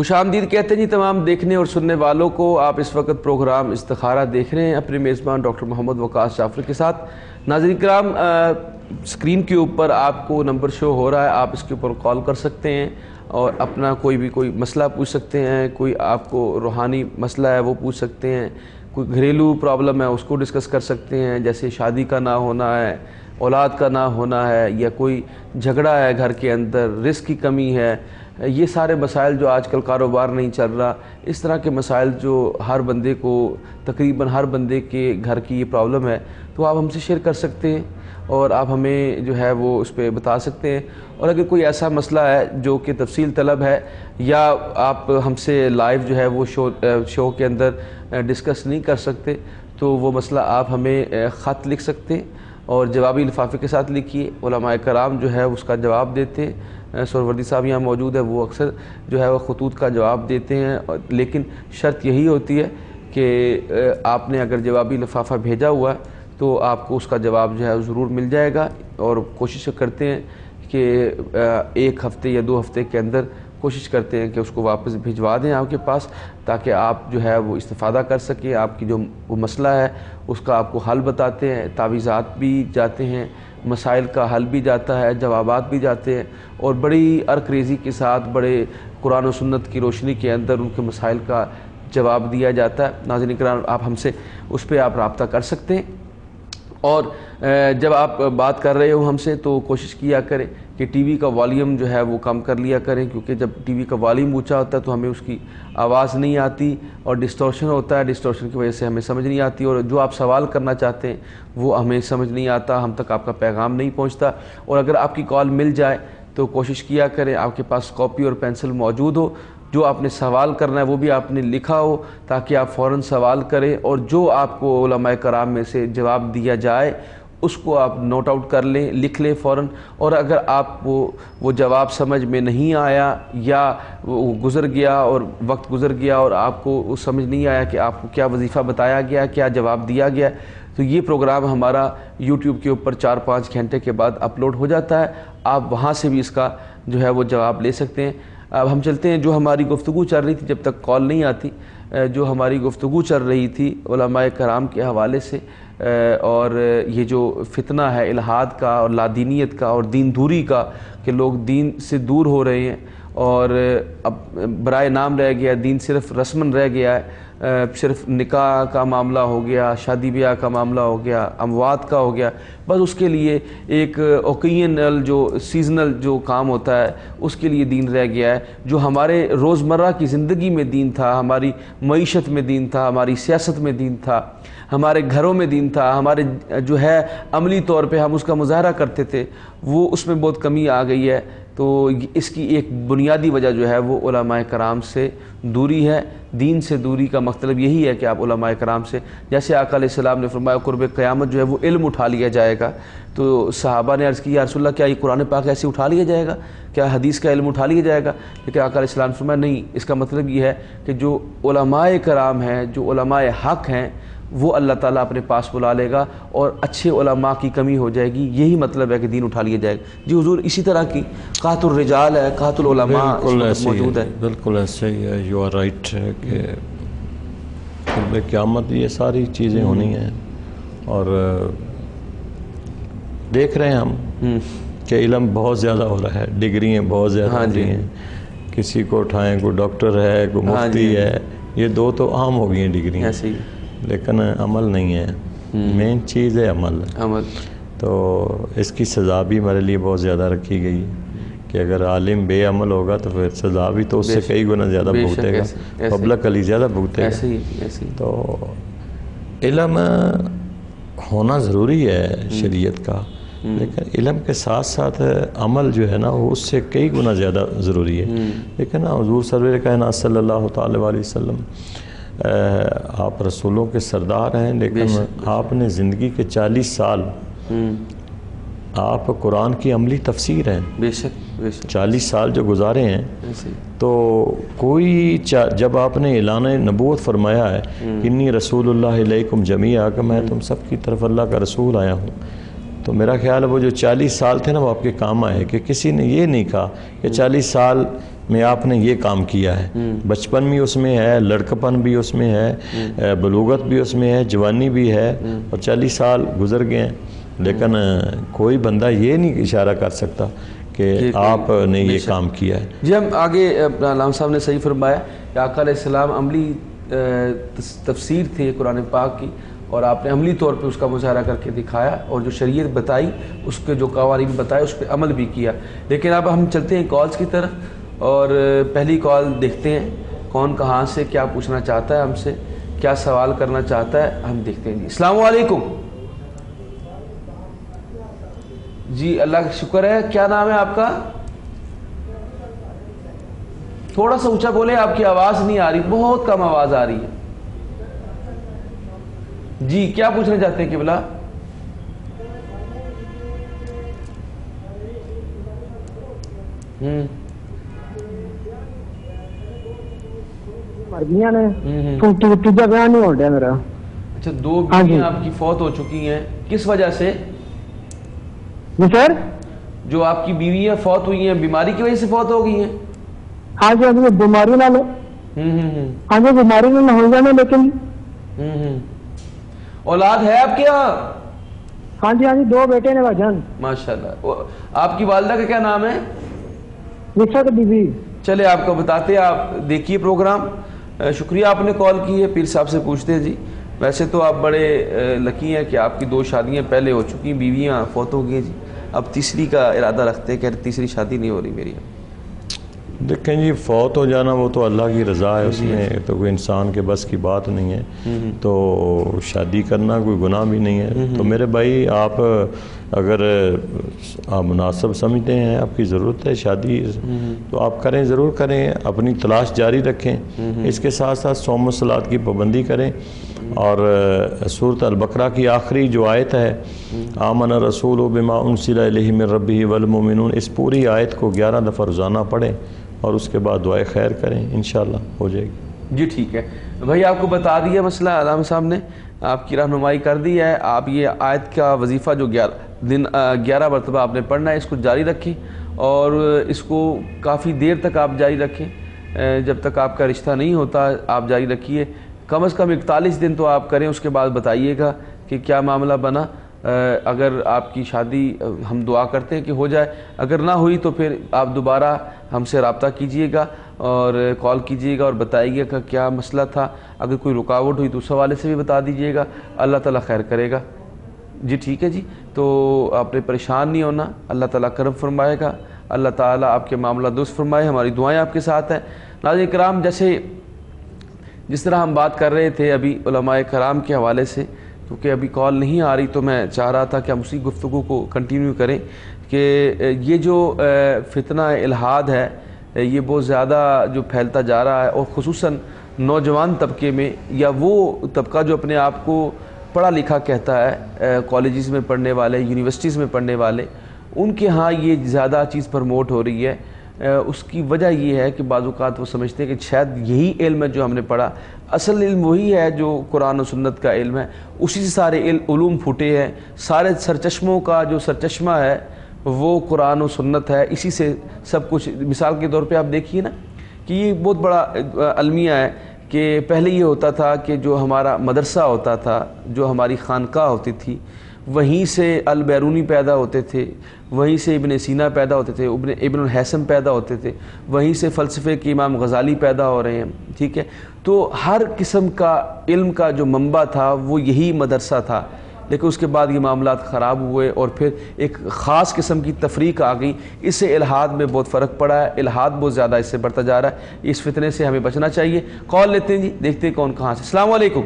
खुश आमदीद कहते हैं, जी, तमाम देखने और सुनने वालों को आप इस वक्त प्रोग्राम इस्तारा देख रहे हैं। अपने मेज़बान डॉक्टर मोहम्मद वकास जाफ़र के साथ। नाजरी कराम स्क्रीन के ऊपर आपको नंबर शो हो रहा है, आप इसके ऊपर कॉल कर सकते हैं और अपना कोई भी कोई मसला पूछ सकते हैं, कोई आपको रूहानी मसला है वो पूछ सकते हैं, कोई घरेलू प्रॉब्लम है उसको डिस्कस कर सकते हैं, जैसे शादी का ना होना है, औलाद का ना होना है या कोई झगड़ा है घर के अंदर, रिस्क की कमी है ये सारे मसाइल जो आजकल कारोबार नहीं चल रहा, इस तरह के मसाइल जो हर बंदे को, तकरीबन हर बंदे के घर की ये प्रॉब्लम है तो आप हमसे शेयर कर सकते हैं और आप हमें जो है वो उस पर बता सकते हैं। और अगर कोई ऐसा मसला है जो कि तफसील तलब है, या आप हमसे लाइव जो है वो शो शो के अंदर डिस्कस नहीं कर सकते तो वो मसला आप हमें ख़त लिख सकते हैं। और जवाबी लिफाफे के साथ लिखिए। कराम जो है उसका जवाब देते हैं। सरवर्दी साहब यहाँ मौजूद है। वो अक्सर जो है वह खतूत का जवाब देते हैं। लेकिन शर्त यही होती है कि आपने अगर जवाबी लिफाफा भेजा हुआ तो आपको उसका जवाब जो है ज़रूर मिल जाएगा। और कोशिश करते हैं कि एक हफ़्ते या दो हफ़्ते के अंदर कोशिश करते हैं कि उसको वापस भिजवा दें आपके पास, ताकि आप जो है वो इस्तेफादा कर सकें। आपकी जो वो मसला है, उसका आपको हल बताते हैं, तावीज़ात भी जाते हैं, मसाइल का हल भी जाता है जवाब भी जाते हैं, और बड़ी अरक्रेज़ी के साथ बड़े कुरान और सुन्नत की रोशनी के अंदर उनके मसाइल का जवाब दिया जाता है। नाजन करान आप हमसे उस पर आप रबता कर सकते हैं। और जब आप बात कर रहे हो हमसे तो कोशिश किया करें कि टीवी का वॉल्यूम जो है वो कम कर लिया करें, क्योंकि जब टीवी का वॉल्यूम ऊँचा होता है तो हमें उसकी आवाज़ नहीं आती और डिस्टॉर्शन होता है, डिस्टॉर्शन की वजह से हमें समझ नहीं आती और जो आप सवाल करना चाहते हैं, वो हमें समझ नहीं आता, हम तक आपका पैगाम नहीं पहुँचता। और अगर आपकी कॉल मिल जाए तो कोशिश किया करें, आपके पास कॉपी और पेंसिल मौजूद हो जो आपने सवाल करना है, वो भी आपने लिखा हो, ताकि आप फ़ौर सवाल करें और जो आपको कराम में से जवाब दिया जाए, उसको आप नोट आउट कर लें, लिख लें फ़ौर और अगर आप वो वो जवाब समझ में नहीं आया या वो गुज़र गया और वक्त गुज़र गया और आपको समझ नहीं आया कि आपको क्या वजीफ़ा बताया गया, क्या जवाब दिया गया तो ये प्रोग्राम हमारा यूट्यूब के ऊपर चार पाँच घंटे के बाद अपलोड हो जाता है। आप वहाँ से भी इसका जो है वो जवाब ले सकते हैं। अब हम चलते हैं, जो हमारी गुफ्तु चल रही थी, जब तक कॉल नहीं आती जो हमारी गुफ्तु चल रही थी कराम के हवाले से और ये जो फितना है, इलाहाद का और लादीनीत का और दीन दूरी का, कि लोग दीन से दूर हो रहे हैं, और अब बरए नाम रह गया, दीन सिर्फ़ रस्मन रह गया है सिर्फ़ निकाह का मामला हो गया, शादी ब्याह का मामला हो गया, अमवात का हो गया, बस उसके लिए एक ओकेजनल जो सीजनल जो काम होता है, उसके लिए दीन रह गया है, जो हमारे रोज़मर्रा की ज़िंदगी में दीन था, हमारी मीशत में दीन था, हमारी सियासत में दीन था, हमारे घरों में दीन था, हमारे जो है अमली तौर पे हम उसका मुजाहरा करते थे, वो उसमें बहुत कमी आ गई है। तो इसकी एक बुनियादी वजह जो है वो कराम से दूरी है। दीन से दूरी का मतलब यही है कि आप कराम से, जैसे आकाम ने फरमाया, कुर्ब क़यामत जो है वो इल्म उठा लिया जाएगा। तो सहाबा ने अर्ज़ की यारसोल्ला क्या ये कुरान पाक ऐसे उठा लिया जाएगा? क्या हदीस का इल्म उठा लिया जाएगा? लेकिन आका ने फरमाया, नहीं, इसका मतलब ये है कि जो कराम हैं, जो हक़ हैं वो अल्लाह ताला अपने पास बुला लेगा और अच्छे उलमा की कमी हो जाएगी। यही मतलब है कि दीन उठा लिया जाएगा। जी हुजूर इसी तरह की कातुलरजाल है कातुलमा मौजूद है बिल्कुल ऐसे ही है। यू आर राइट है कि क़्यामत ये सारी चीज़ें होनी हैं। और देख रहे हैं हम हम्म। कि इलम बहुत ज़्यादा हो रहा है डिग्रियाँ बहुत ज़्यादा हाँ जी। हैं। किसी को उठाएँ कोई डॉक्टर है कोई हाँ मुफ्ती हाँ ये दो तो आम हो गई हैं डिग्रियाँ। ऐसे लेकिन अमल नहीं है। मेन हम्म। चीज़ है अमल। अमल। तो इसकी सज़ा भी हमारे लिए बहुत ज़्यादा रखी गई कि अगर आलिम बेअमल होगा तो फिर सज़ा भी तो उससे कई गुना ज़्यादा भुगतेगा। पब्लिक अली ज़्यादा भुगतेगा। तो इलम होना ज़रूरी है हम्म। शरीयत का। हम्म। लेकिन इलम के साथ साथ अमल जो है ना वो उससे कई गुना ज़्यादा ज़रूरी है। लेकिन ना हजूर सरवर कहना सल्लल्लाहु अलैहि वसल्लम आप रसूलों के सरदार हैं लेकिन आपने ज़िंदगी के चालीस साल हम्म। आप कुरान की अमली तफसीर हैं। बेशक बेशक। चालीस साल जो गुजारे हैं तो कोई जब आपने ऐलान नबूत फरमाया है हम्म। इन्नी रसूलुल्लाह जमिया कि मैं तुम सब की तरफ़ अल्लाह का रसूल आया हूँ तो मेरा ख्याल है वो जो चालीस साल थे ना वो आपके काम आए कि किसी ने ये नहीं कहा कि चालीस साल में आपने ये काम किया है हम्म। बचपन भी उसमें है लड़कपन भी उसमें है हम्म। बलूगत भी उसमें है जवानी भी है हम्म। और चालीस साल गुजर गए हैं लेकिन कोई बंदा ये नहीं इशारा कर सकता कि आपने ये काम किया है जी हम आगे लाम साहब ने सही फरमाया कि आकाम अमली तफसीर थी कुरान पाक की और आपने अमली तौर पे उसका मुजाहरा करके दिखाया और जो शरीयत बताई उसके जो कवानीन बताए उस पर अमल भी किया लेकिन अब हम चलते हैं कॉल्स की तरफ़ और पहली कॉल देखते हैं, कौन कहाँ से क्या पूछना चाहता है हमसे, क्या सवाल करना चाहता है, हम देखते हैं जी। अलैक्म जी, अल्लाह का शुक्र है, क्या नाम है आपका? थोड़ा सा ऊँचा बोले, आपकी आवाज़ नहीं आ रही, बहुत कम आवाज़ आ रही है। जी, क्या पूछना चाहते हैं कि बोला हम्म। मर गई ने। हम्म, हम्म। तो तीजा ब्याह नहीं हो रहा मेरा। अच्छा दो बीवियाँ आपकी फौत हो चुकी हैं। किस वजह से? जी सर? जो आपकी बीवी है फौत हुई हैं बीमारी की वजह से फौत हो गई हैं? हाँ जी हाँ बीमारी ना लो हम्म हम्म हम्म। हाँ जी बीमारी में ना हो जाना लेकिन हम्म, हम्म। औलाद है आपके यहाँ हाँ जी हाँ जी दो बेटे ने भाईजान माशाल्लाह। आपकी वालदा का क्या नाम है? की बीवी। चले आपको बताते हैं आप देखिए प्रोग्राम। शुक्रिया आपने कॉल की है, पीर साहब से पूछते हैं जी। वैसे तो आप बड़े लकी हैं कि आपकी दो शादियाँ पहले हो चुकी बीवियाँ, फौत हो गई जी। अब तीसरी का इरादा रखते हैं कि तीसरी शादी नहीं हो रही मेरी। देखें जी फौत हो जाना वो तो अल्लाह की रज़ा है उसमें तो कोई इंसान के बस की बात नहीं है। तो शादी करना कोई गुनाह भी नहीं है। तो मेरे भाई आप अगर आप मुनासब समझते हैं आपकी ज़रूरत है शादी तो आप करें ज़रूर करें अपनी तलाश जारी रखें। इसके साथ साथ सोम सलाद की पाबंदी करें। और सूरत अलबकरा की आखिरी जो आयत है आमन रसूल बिमा उनसिला रबी वलमिन इस पूरी आयत को ग्यारह दफ़ा रोज़ाना पढ़ें। और उसके बाद दुआ खैर करें इन हो जाएगी। जी, ठीक है। भाई, आपको बता दिया मसला आलाम साहब ने। आपकी रहनुमाई कर दी है। आप ये आयत का वजीफ़ा जो ग्यारह, दिन ग्यारह मरतबा आपने पढ़ना है, इसको जारी रखें और इसको काफ़ी देर तक आप जारी रखें। जब तक आपका रिश्ता नहीं होता, आप जारी रखिए। कम से कम इकतालीस दिन तो आप करें, उसके बाद बताइएगा कि क्या मामला बना। अगर आपकी शादी, हम दुआ करते हैं कि हो जाए। अगर ना हुई तो फिर आप दोबारा हमसे रबता कीजिएगा और कॉल कीजिएगा और बताइएगा कि क्या मसला था। अगर कोई रुकावट हुई तो उस हवाले से भी बता दीजिएगा। अल्लाह ताला खैर करेगा। जी, ठीक है जी। तो आपने परेशान नहीं होना। अल्लाह ताला करम फरमाएगा। अल्लाह ताला आपके मामला दुरुस्त फरमाए। हमारी दुआएँ आपके साथ हैं। नाज़ कराम, जैसे जिस तरह हम बात कर रहे थे अभी कराम के हवाले से, क्योंकि अभी कॉल नहीं आ रही तो मैं चाह रहा था कि हम उसी गुफ्तु को कंटिन्यू करें। कि ये जो फितना इल्हाद है ये बहुत ज़्यादा जो फैलता जा रहा है और ख़ुसूस नौजवान तबके में या वो तबका जो अपने आप को पढ़ा लिखा कहता है कॉलेज़ में पढ़ने वाले, यूनिवर्सिटीज़ में पढ़ने वाले, उनके यहाँ ये ज़्यादा चीज़ प्रमोट हो रही है। उसकी वजह ये है कि बाज़ात वो समझते हैं कि शायद यही इल्म है जो हमने पढ़ा। असल इल्म वही है जो कुरान और सुन्नत का इल्म है। उसी से सारे इल्म फूटे हैं। सारे सरचश्मों का जो सरचश्मा है वो कुरान और सुन्नत है, इसी से सब कुछ। मिसाल के तौर पे आप देखिए ना कि ये बहुत बड़ा अलमिया है कि पहले ये होता था कि जो हमारा मदरसा होता था, जो हमारी खानका होती थी, वहीं से अल बैरूनी पैदा होते थे, वहीं से इबन सीना पैदा होते थे इबन इबन हैसम पैदा होते थे, वहीं से फ़लसफ़े के इमाम गज़ाली पैदा हो रहे हैं, ठीक है? तो हर किस्म का इल्म का जो मंबा था, वो यही मदरसा था। लेकिन उसके बाद ये मामला ख़राब हुए और फिर एक ख़ास किस्म की तफरीक आ गई। इससे इलाहाद में बहुत फ़र्क पड़ा है इलाहाद बहुत ज़्यादा इससे बढ़ता जा रहा है। इस फितने से हमें बचना चाहिए। कॉल लेते हैं जी देखते हैं कौन कहाँ से। अस्सलाम वालेकुम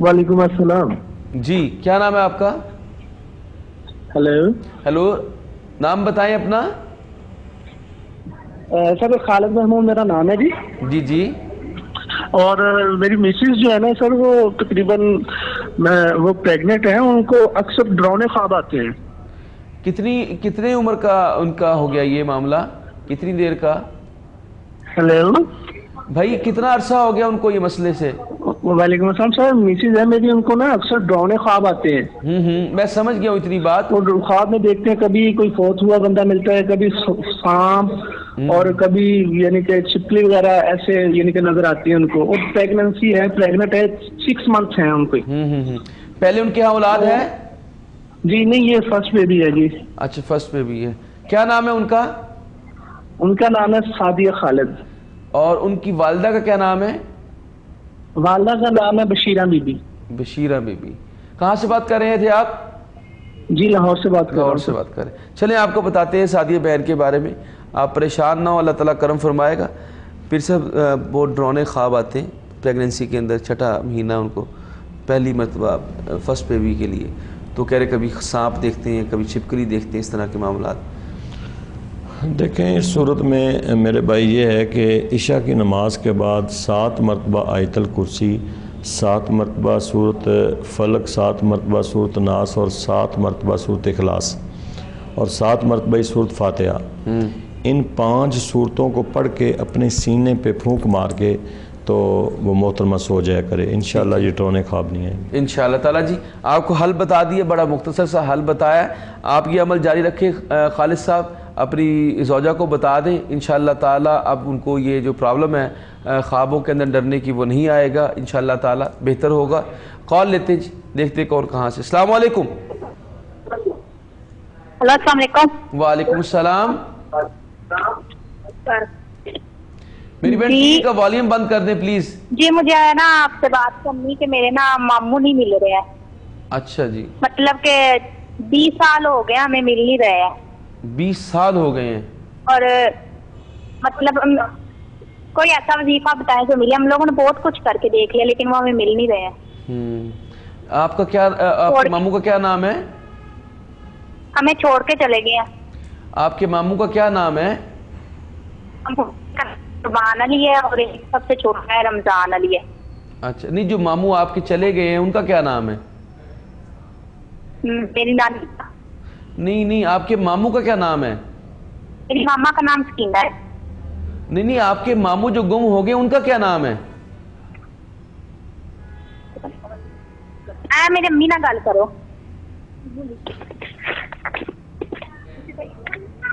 वालेकुम अस्सलाम। जी क्या नाम है आपका? हेलो। हेलो नाम बताएँ अपना। सर खालिद महमूद मेरा नाम है जी। जी जी। और मेरी मिसेज जो है ना सर वो तकरीबन मैं वो प्रेग्नेंट है उनको अक्सर ड्रोने ख्वाब आते हैं। कितनी कितने उम्र का उनका हो गया ये मामला? कितनी देर का? हेलो भाई कितना अरसा हो गया उनको ये मसले से? वालेकुम अस्सलाम सर मिसिज है मेरी उनको ना अक्सर डरावने ख्वाब आते हैं। हम्म हम्म मैं समझ गया हूँ इतनी बात। वो ख्वाब में देखते हैं कभी कोई फोत हुआ बंदा मिलता है कभी सांप और कभी यानी कि छिपली वगैरह ऐसे यानी कि नज़र आती है उनको। और प्रेगनेंसी है प्रेग्नेंट है सिक्स मंथ्स हैं उनको हम्म हम्म हम्म। पहले उनके यहाँ औलाद है? जी नहीं ये फ़र्स्ट बेबी है जी। अच्छा फ़र्स्ट भी है। क्या नाम है उनका? उनका नाम है सादिया खालिद। और उनकी वालदा का क्या नाम है? वालदा का नाम है बशीरा बीबी। बशीरा बीबी। कहाँ से बात कर रहे थे आप? जी लाहौर से बात कर लाहौर से बात करें चलें आपको बताते हैं सादिया बहन के बारे में। आप परेशान ना हो अल्लाह ताला करम फरमाएगा। फिर से अ, बहुत ड्रोने ख्वाब आते हैं। प्रेगनेंसी के अंदर छठा महीना उनको पहली मरतबा फ़र्स्ट बेबी के लिए। तो कह रहे कभी सांप देखते हैं कभी छिपकली देखते हैं इस तरह के मामला देखें इस सूरत में मेरे भाई ये है कि इशा की नमाज़ के बाद सात मरतबा आयतल कुर्सी सात मरतबा सूरत फ़लक सात मरतबा सूरत नास और सात मरतबा सूरत अखलास और सात मरतबा सूरत फातिहा। इन पाँच सूरतों को पढ़ के अपने सीने पे फूंक मार के तो वो मोहतरमा सो जाया करे। इन ये टोने ख्वाब नहीं आएँगे इन ताला जी आपको हल बता दिए बड़ा मुख्तसर सा हल बताया। आप ये अमल जारी रखें खालिद साहब अपनी जोजा को बता दें। इन ताला अब उनको ये जो प्रॉब्लम है ख्वाबों के अंदर डरने की वो नहीं आएगा। इन ताला बेहतर होगा। कॉल लेते जी देखते कौन कहाँ से। अलैक्म वालेकुम। सलाम। मेरी बहन टीवी का वॉल्यूम बंद कर दे प्लीज़ जी मुझे है ना आपसे बात करनी कि मेरे ना मामू नहीं मिल रहे हैं। अच्छा जी। मतलब के बीस साल हो गए हमें मिल नहीं रहे हैं। बीस साल हो गए हैं। और मतलब कोई ऐसा वजीफा बताए जो मिले। हम लोगों ने बहुत कुछ करके देख लिया लेकिन वो हमें मिल नहीं रहे हैं। हम्म। आपका क्या आपके मामू का क्या नाम है? हमें छोड़ के चले गए आपके मामू का क्या नाम है? रमज़ान अली है और एक सबसे छोटा है रमज़ान अली है। अच्छा नहीं जो मामू आपके चले गए हैं उनका क्या नाम है? हम्म, मेरी नानी नहीं नहीं आपके मामू का क्या नाम है? मेरी मामा का नाम सकीना है। नहीं नहीं आपके मामू जो गुम हो गए उनका क्या नाम है? आ, मेरे अम्मी ना गल करो।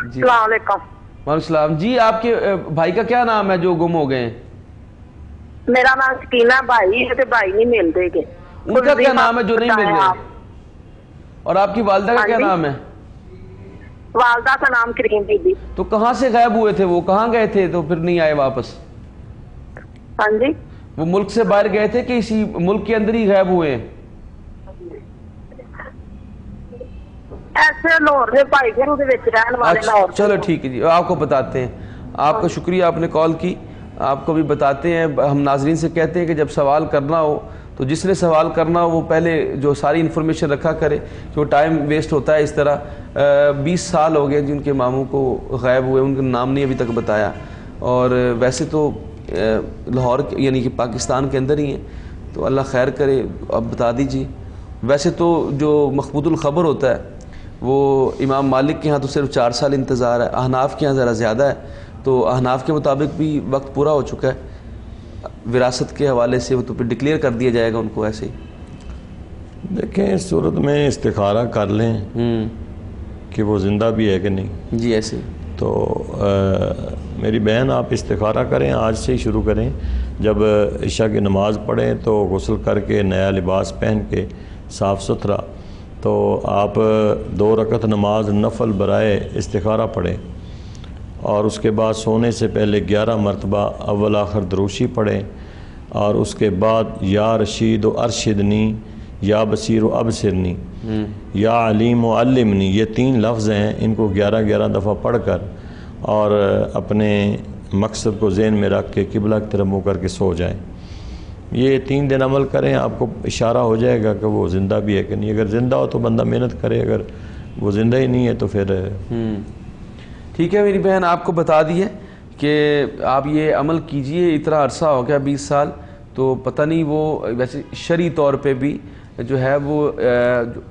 जी। वालेकुम जी आपके भाई का क्या नाम है जो गुम हो गए? मेरा नाम शकीना भाई है तो भाई नहीं मिलते उनका क्या नाम है जो नहीं मिल रहे और आपकी वालदा का हाँ क्या नाम है? वालदा का नाम करीम बीबी तो कहाँ से गायब हुए थे वो? कहाँ गए थे? तो फिर नहीं आए वापस? हाँ जी। वो मुल्क से बाहर गए थे कि इसी मुल्क के अंदर ही गायब हुए? हैं अच्छा चलो ठीक है जी आपको बताते हैं। आपका शुक्रिया आपने कॉल की। आपको भी बताते हैं हम नाजरीन से कहते हैं कि जब सवाल करना हो तो जिसने सवाल करना हो वो पहले जो सारी इन्फॉर्मेशन रखा करे जो टाइम वेस्ट होता है इस तरह। बीस साल हो गए जिनके मामों को गायब हुए उनका नाम नहीं अभी तक बताया। और वैसे तो लाहौर यानी कि पाकिस्तान के अंदर ही हैं तो अल्लाह खैर करे आप बता दीजिए। वैसे तो जो मखबूतुल ख़बर होता है वो इमाम मालिक के यहाँ तो सिर्फ़ चार साल इंतज़ार है अहनाफ के यहाँ ज़रा ज़्यादा है तो अहनाफ के मुताबिक भी वक्त पूरा हो चुका है। विरासत के हवाले से वो तो फिर डिक्लेयर कर दिया जाएगा उनको ऐसे ही। देखें इस सूरत में इस्तारा कर लें। हम्म। कि वो ज़िंदा भी है कि नहीं? जी ऐसे तो आ, मेरी बहन आप इस्तारा करें आज से ही शुरू करें। जब ईशा की नमाज़ पढ़ें तो गसल करके नया लिबास पहन के साफ़ सुथरा तो आप दो रकत नमाज़ नफल बराए इस्तारा पढ़ें और उसके बाद सोने से पहले ग्यारह मरतबा अव्वल आखिर दरोशी पढ़ें और उसके बाद या रशीद व अरशदनी या बसीर व अबसरनी हम्म। या अलीम व अलमनी ये तीन लफ्ज़ हैं इनको ग्यारह ग्यारह दफ़ा पढ़ कर और अपने मकसद को जेन में रख के किबला की तरफ़ मुँह करके सो जाएँ ये तीन दिन अमल करें, आपको इशारा हो जाएगा कि वो ज़िंदा भी है कि नहीं अगर ज़िंदा हो तो बंदा मेहनत करे, अगर वो ज़िंदा ही नहीं है तो फिर हम्म। ठीक है मेरी बहन, आपको बता दिए कि आप ये अमल कीजिए, इतना अरसा हो गया बीस साल तो पता नहीं वो वैसे शरी तौर पे भी जो है वो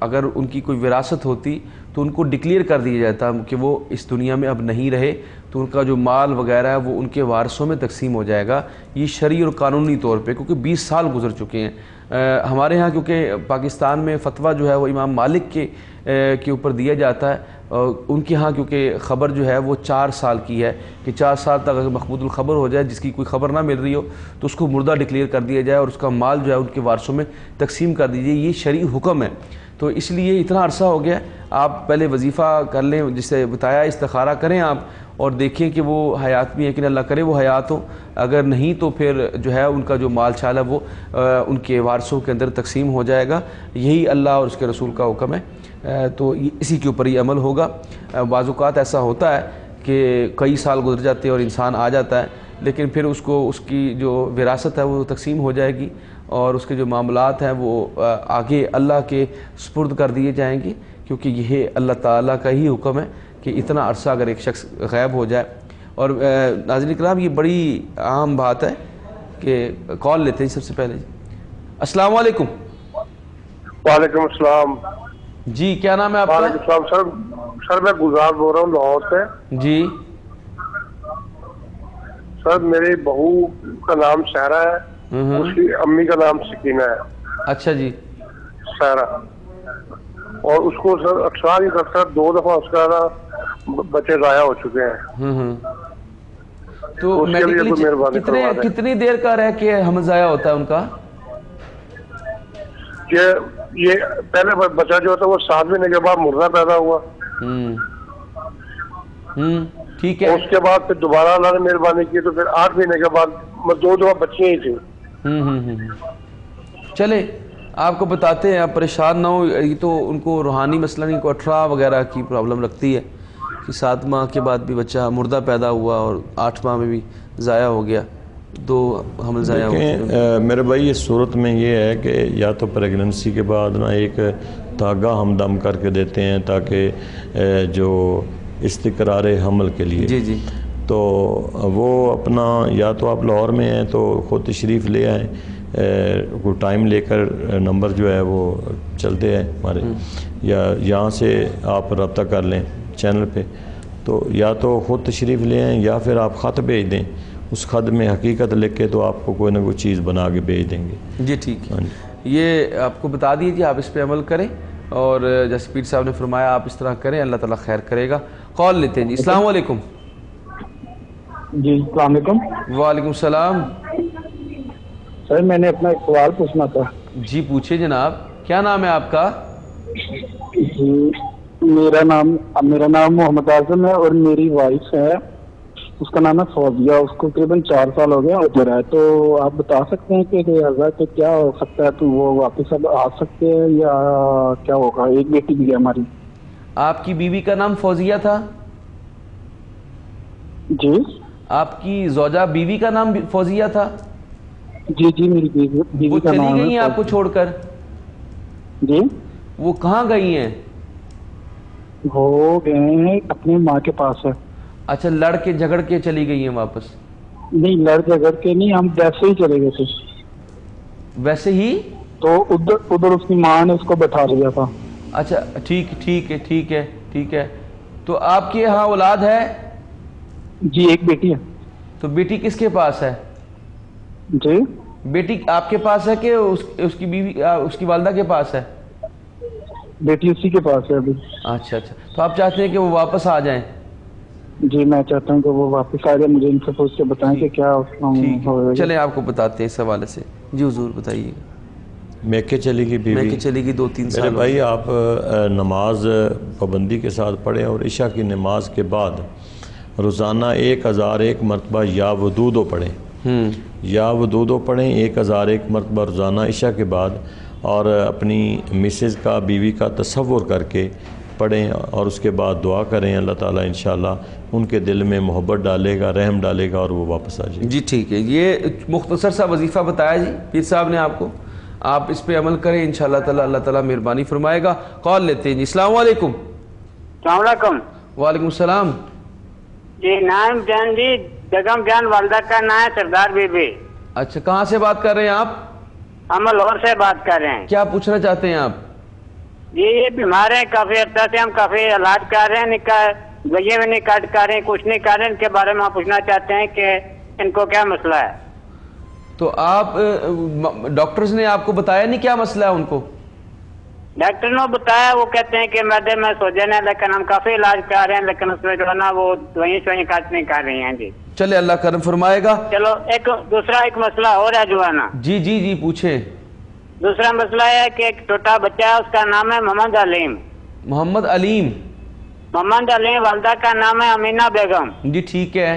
अगर उनकी कोई विरासत होती तो उनको डिक्लेयर कर दिया जाता कि वो इस दुनिया में अब नहीं रहे तो उनका जो माल वगैरह है वो उनके वारसों में तकसीम हो जाएगा। ये शरी और कानूनी तौर पे क्योंकि 20 साल गुजर चुके हैं। आ, हमारे यहाँ क्योंकि पाकिस्तान में फतवा जो है वो इमाम मालिक के आ, के ऊपर दिया जाता है। उनके यहाँ क्योंकि ख़बर जो है वो चार साल की है कि चार साल तक अगर मकबूल ख़बर हो जाए जिसकी कोई ख़बर ना मिल रही हो तो उसको मुर्दा डिक्लेयर कर दिया जाए और उसका माल जो है उनके वारसों में तकसीम कर दीजिए। ये शरी हुक्म है। तो इसलिए इतना अरसा हो गया आप पहले वजीफ़ा कर लें जिससे बताया इस्तारा करें आप और देखें कि वो हयात है कि अल्लाह करे वो हयात हो। अगर नहीं तो फिर जो है उनका जो माल छाल है वो आ, उनके वारसों के अंदर तकसीम हो जाएगा। यही अल्लाह और उसके रसूल का हुक्म है। तो इसी के ऊपर ही अमल होगा। बाज़ात ऐसा होता है कि कई साल गुजर जाते हैं और इंसान आ जाता है लेकिन फिर उसको उसकी जो विरासत है वो तकसीम हो जाएगी। और उसके जो मामलात हैं वो आगे अल्लाह के स्पुर्द कर दिए जाएँगे क्योंकि यह अल्लाह ताला का ही हुक्म है कि इतना अरसा अगर एक शख्स गैब हो जाए। और नाजन कराम ये बड़ी आम बात है कि कॉल लेते हैं सबसे पहले। अस्सलाम वालेकुम वालेकुम अस्सलाम। जी क्या नाम है आपका? सर सर मैं गुजार बोल रहा हूँ लाहौर से। जी। सर मेरी बहू का नाम सहरा है। उसकी अम्मी का नाम सकीना है। अच्छा जी। सहरा और उसको सर अक्सर ही है दो दफ़ा उसका ना बच्चे जाया हो चुके हैं। हम्म हम्म। तो मेडिकली कितने कितनी देर का रह के हम ज़ाया होता है उनका? कि ये पहले बच्चा जो होता है वो सात महीने के बाद मुर्दा पैदा हुआ। हम्म। हम्म ठीक है। उसके बाद फिर दोबारा अल्लाह ने मेहरबानी की तो फिर आठ महीने के बाद दो दफ़ा बच्चियाँ ही थी। हम्म हम्म हम्म। चले आपको बताते हैं आप परेशान ना हो ये तो उनको रूहानी मसला नहीं को अठारह वगैरह की प्रॉब्लम लगती है कि सात माह के बाद भी बच्चा मुर्दा पैदा हुआ और आठ माह में भी ज़ाया हो गया दो हमल ज़ाया हो गए मेरे भाई इस सूरत में ये है कि या तो प्रेगनेंसी के बाद ना एक तागा हम दम करके देते हैं ताकि जो इस्तकरार हमल के लिए जी जी तो वो अपना या तो आप लाहौर में हैं तो ख़ुद तशरीफ़ ले आएँ को टाइम लेकर नंबर जो है वो चलते हैं हमारे। या यहाँ से आप रब्ता कर लें चैनल पे। तो या तो ख़ुद तशरीफ़ ले आएँ या फिर आप ख़त भेज दें। उस ख़त में हकीकत लिख के तो आपको कोई ना कोई चीज़ बना के भेज देंगे। जी ठीक है। हाँ ये आपको बता दीजिए आप इस पे अमल करें और जैसे पीर साहब ने फरमाया आप इस तरह करें अल्लाह ताला खैर करेगा। कॉल लेते हैं जी। अस्सलाम वालेकुम। जी सलामकुम वालेकुम। सलाम। सर मैंने अपना एक सवाल पूछना था। जी पूछिए जनाब। क्या नाम है आपका? जी मेरा नाम मेरा नाम मोहम्मद आज़म है और मेरी वाइफ है। उसका नाम है फौजिया। उसको तकरीबन चार साल हो गया उधर है। तो आप बता सकते हैं कि हजरा के क्या हो सकता है? तो वो वापस अब आ सकते हैं या क्या होगा? एक बेटी भी है हमारी। आपकी बीवी का नाम फौजिया था? जी। आपकी जोजा बीवी का नाम फौजिया था? जी जी मेरी बीवी बीवी वो चली गई हैं आपको छोड़कर? जी। वो कहाँ गई हैं? वो गए हैं अपनी माँ के पास। है अच्छा लड़ के झगड़ के चली गई हैं वापस? नहीं लड़ झगड़ के नहीं हम वैसे ही चले गए थे। वैसे ही? तो उधर उधर उसकी माँ ने उसको बैठा लिया था। अच्छा ठीक ठीक है ठीक है ठीक है। तो आपके यहाँ औलाद है? जी एक बेटी है। तो बेटी किसके पास है? जी। बेटी आपके पास है कि उस, उसकी बीवी आ, उसकी वालदा के पास है? बेटी उसी के पास है अभी। अच्छा अच्छा। तो आप चाहते हैं कि वो वापस आ जाएँ? जी मैं चाहता हूँ कि वो वापस आ जाए मुझे इनसे पूछ के बताएँ कि क्या है। चलें आपको बताते हैं इस हवाले से। जी हुजूर बताइए मेके चलेगी बीवी। कि चलेगी दो तीन साल भाई आप नमाज़ पाबंदी के साथ पढ़ें और इशा की नमाज़ के बाद रोज़ाना एक हज़ार एक मरतबा या वदूदो पढ़ें। हम्म। या वदूदो पढ़ें एक हज़ार एक मरतबा रोज़ाना इशा के बाद और अपनी मिसेज़ का बीवी का तसव्वुर करके पढ़ें और उसके बाद दुआ करें अल्लाह ताला इंशाल्लाह उनके दिल में मोहब्बत डालेगा रहम डालेगा और वो वापस आ जाएगी। जी ठीक है। ये मुख्तसर सा वजीफ़ा बताया जी पीर साहब ने आपको। आप इस पे अमल करें इन ताला अल्लाह ताला मेहरबानी फरमाएगा। कॉल लेते हैं जी। अस्सलाम वालेकुम। सलामकुम वालेकुम सलाम। जी नाम जान जी बेगम जान वालदा का नाम है सरदार बीबी। अच्छा कहाँ से बात कर रहे हैं आप? हम लाहौर से बात कर रहे हैं। क्या पूछना चाहते हैं आप? जी ये बीमार है काफ़ी अर्सा से हम काफ़ी इलाज कर रहे हैं निकाह गए भी नहीं काट कर रहे हैं कुछ नहीं कर रहे हैं इनके बारे में हम पूछना चाहते हैं कि इनको क्या मसला है। तो आप डॉक्टर्स ने आपको बताया नहीं क्या मसला है उनको? डॉक्टर ने बताया वो कहते हैं कि मैदे में सोजन है लेकिन हम काफ़ी इलाज कर रहे हैं लेकिन उसमें जो है ना वो दवाई शवाई काट नहीं कर रही हैं जी। चले अल्लाह करम फरमाएगा। चलो एक दूसरा एक मसला और है जो है ना जी जी जी पूछे। दूसरा मसला है कि एक छोटा बच्चा है उसका नाम है मोहम्मद अलीम। मोहम्मद अलीम। मोहम्मद अलीम वालदा का नाम है अमीना बेगम। जी ठीक है।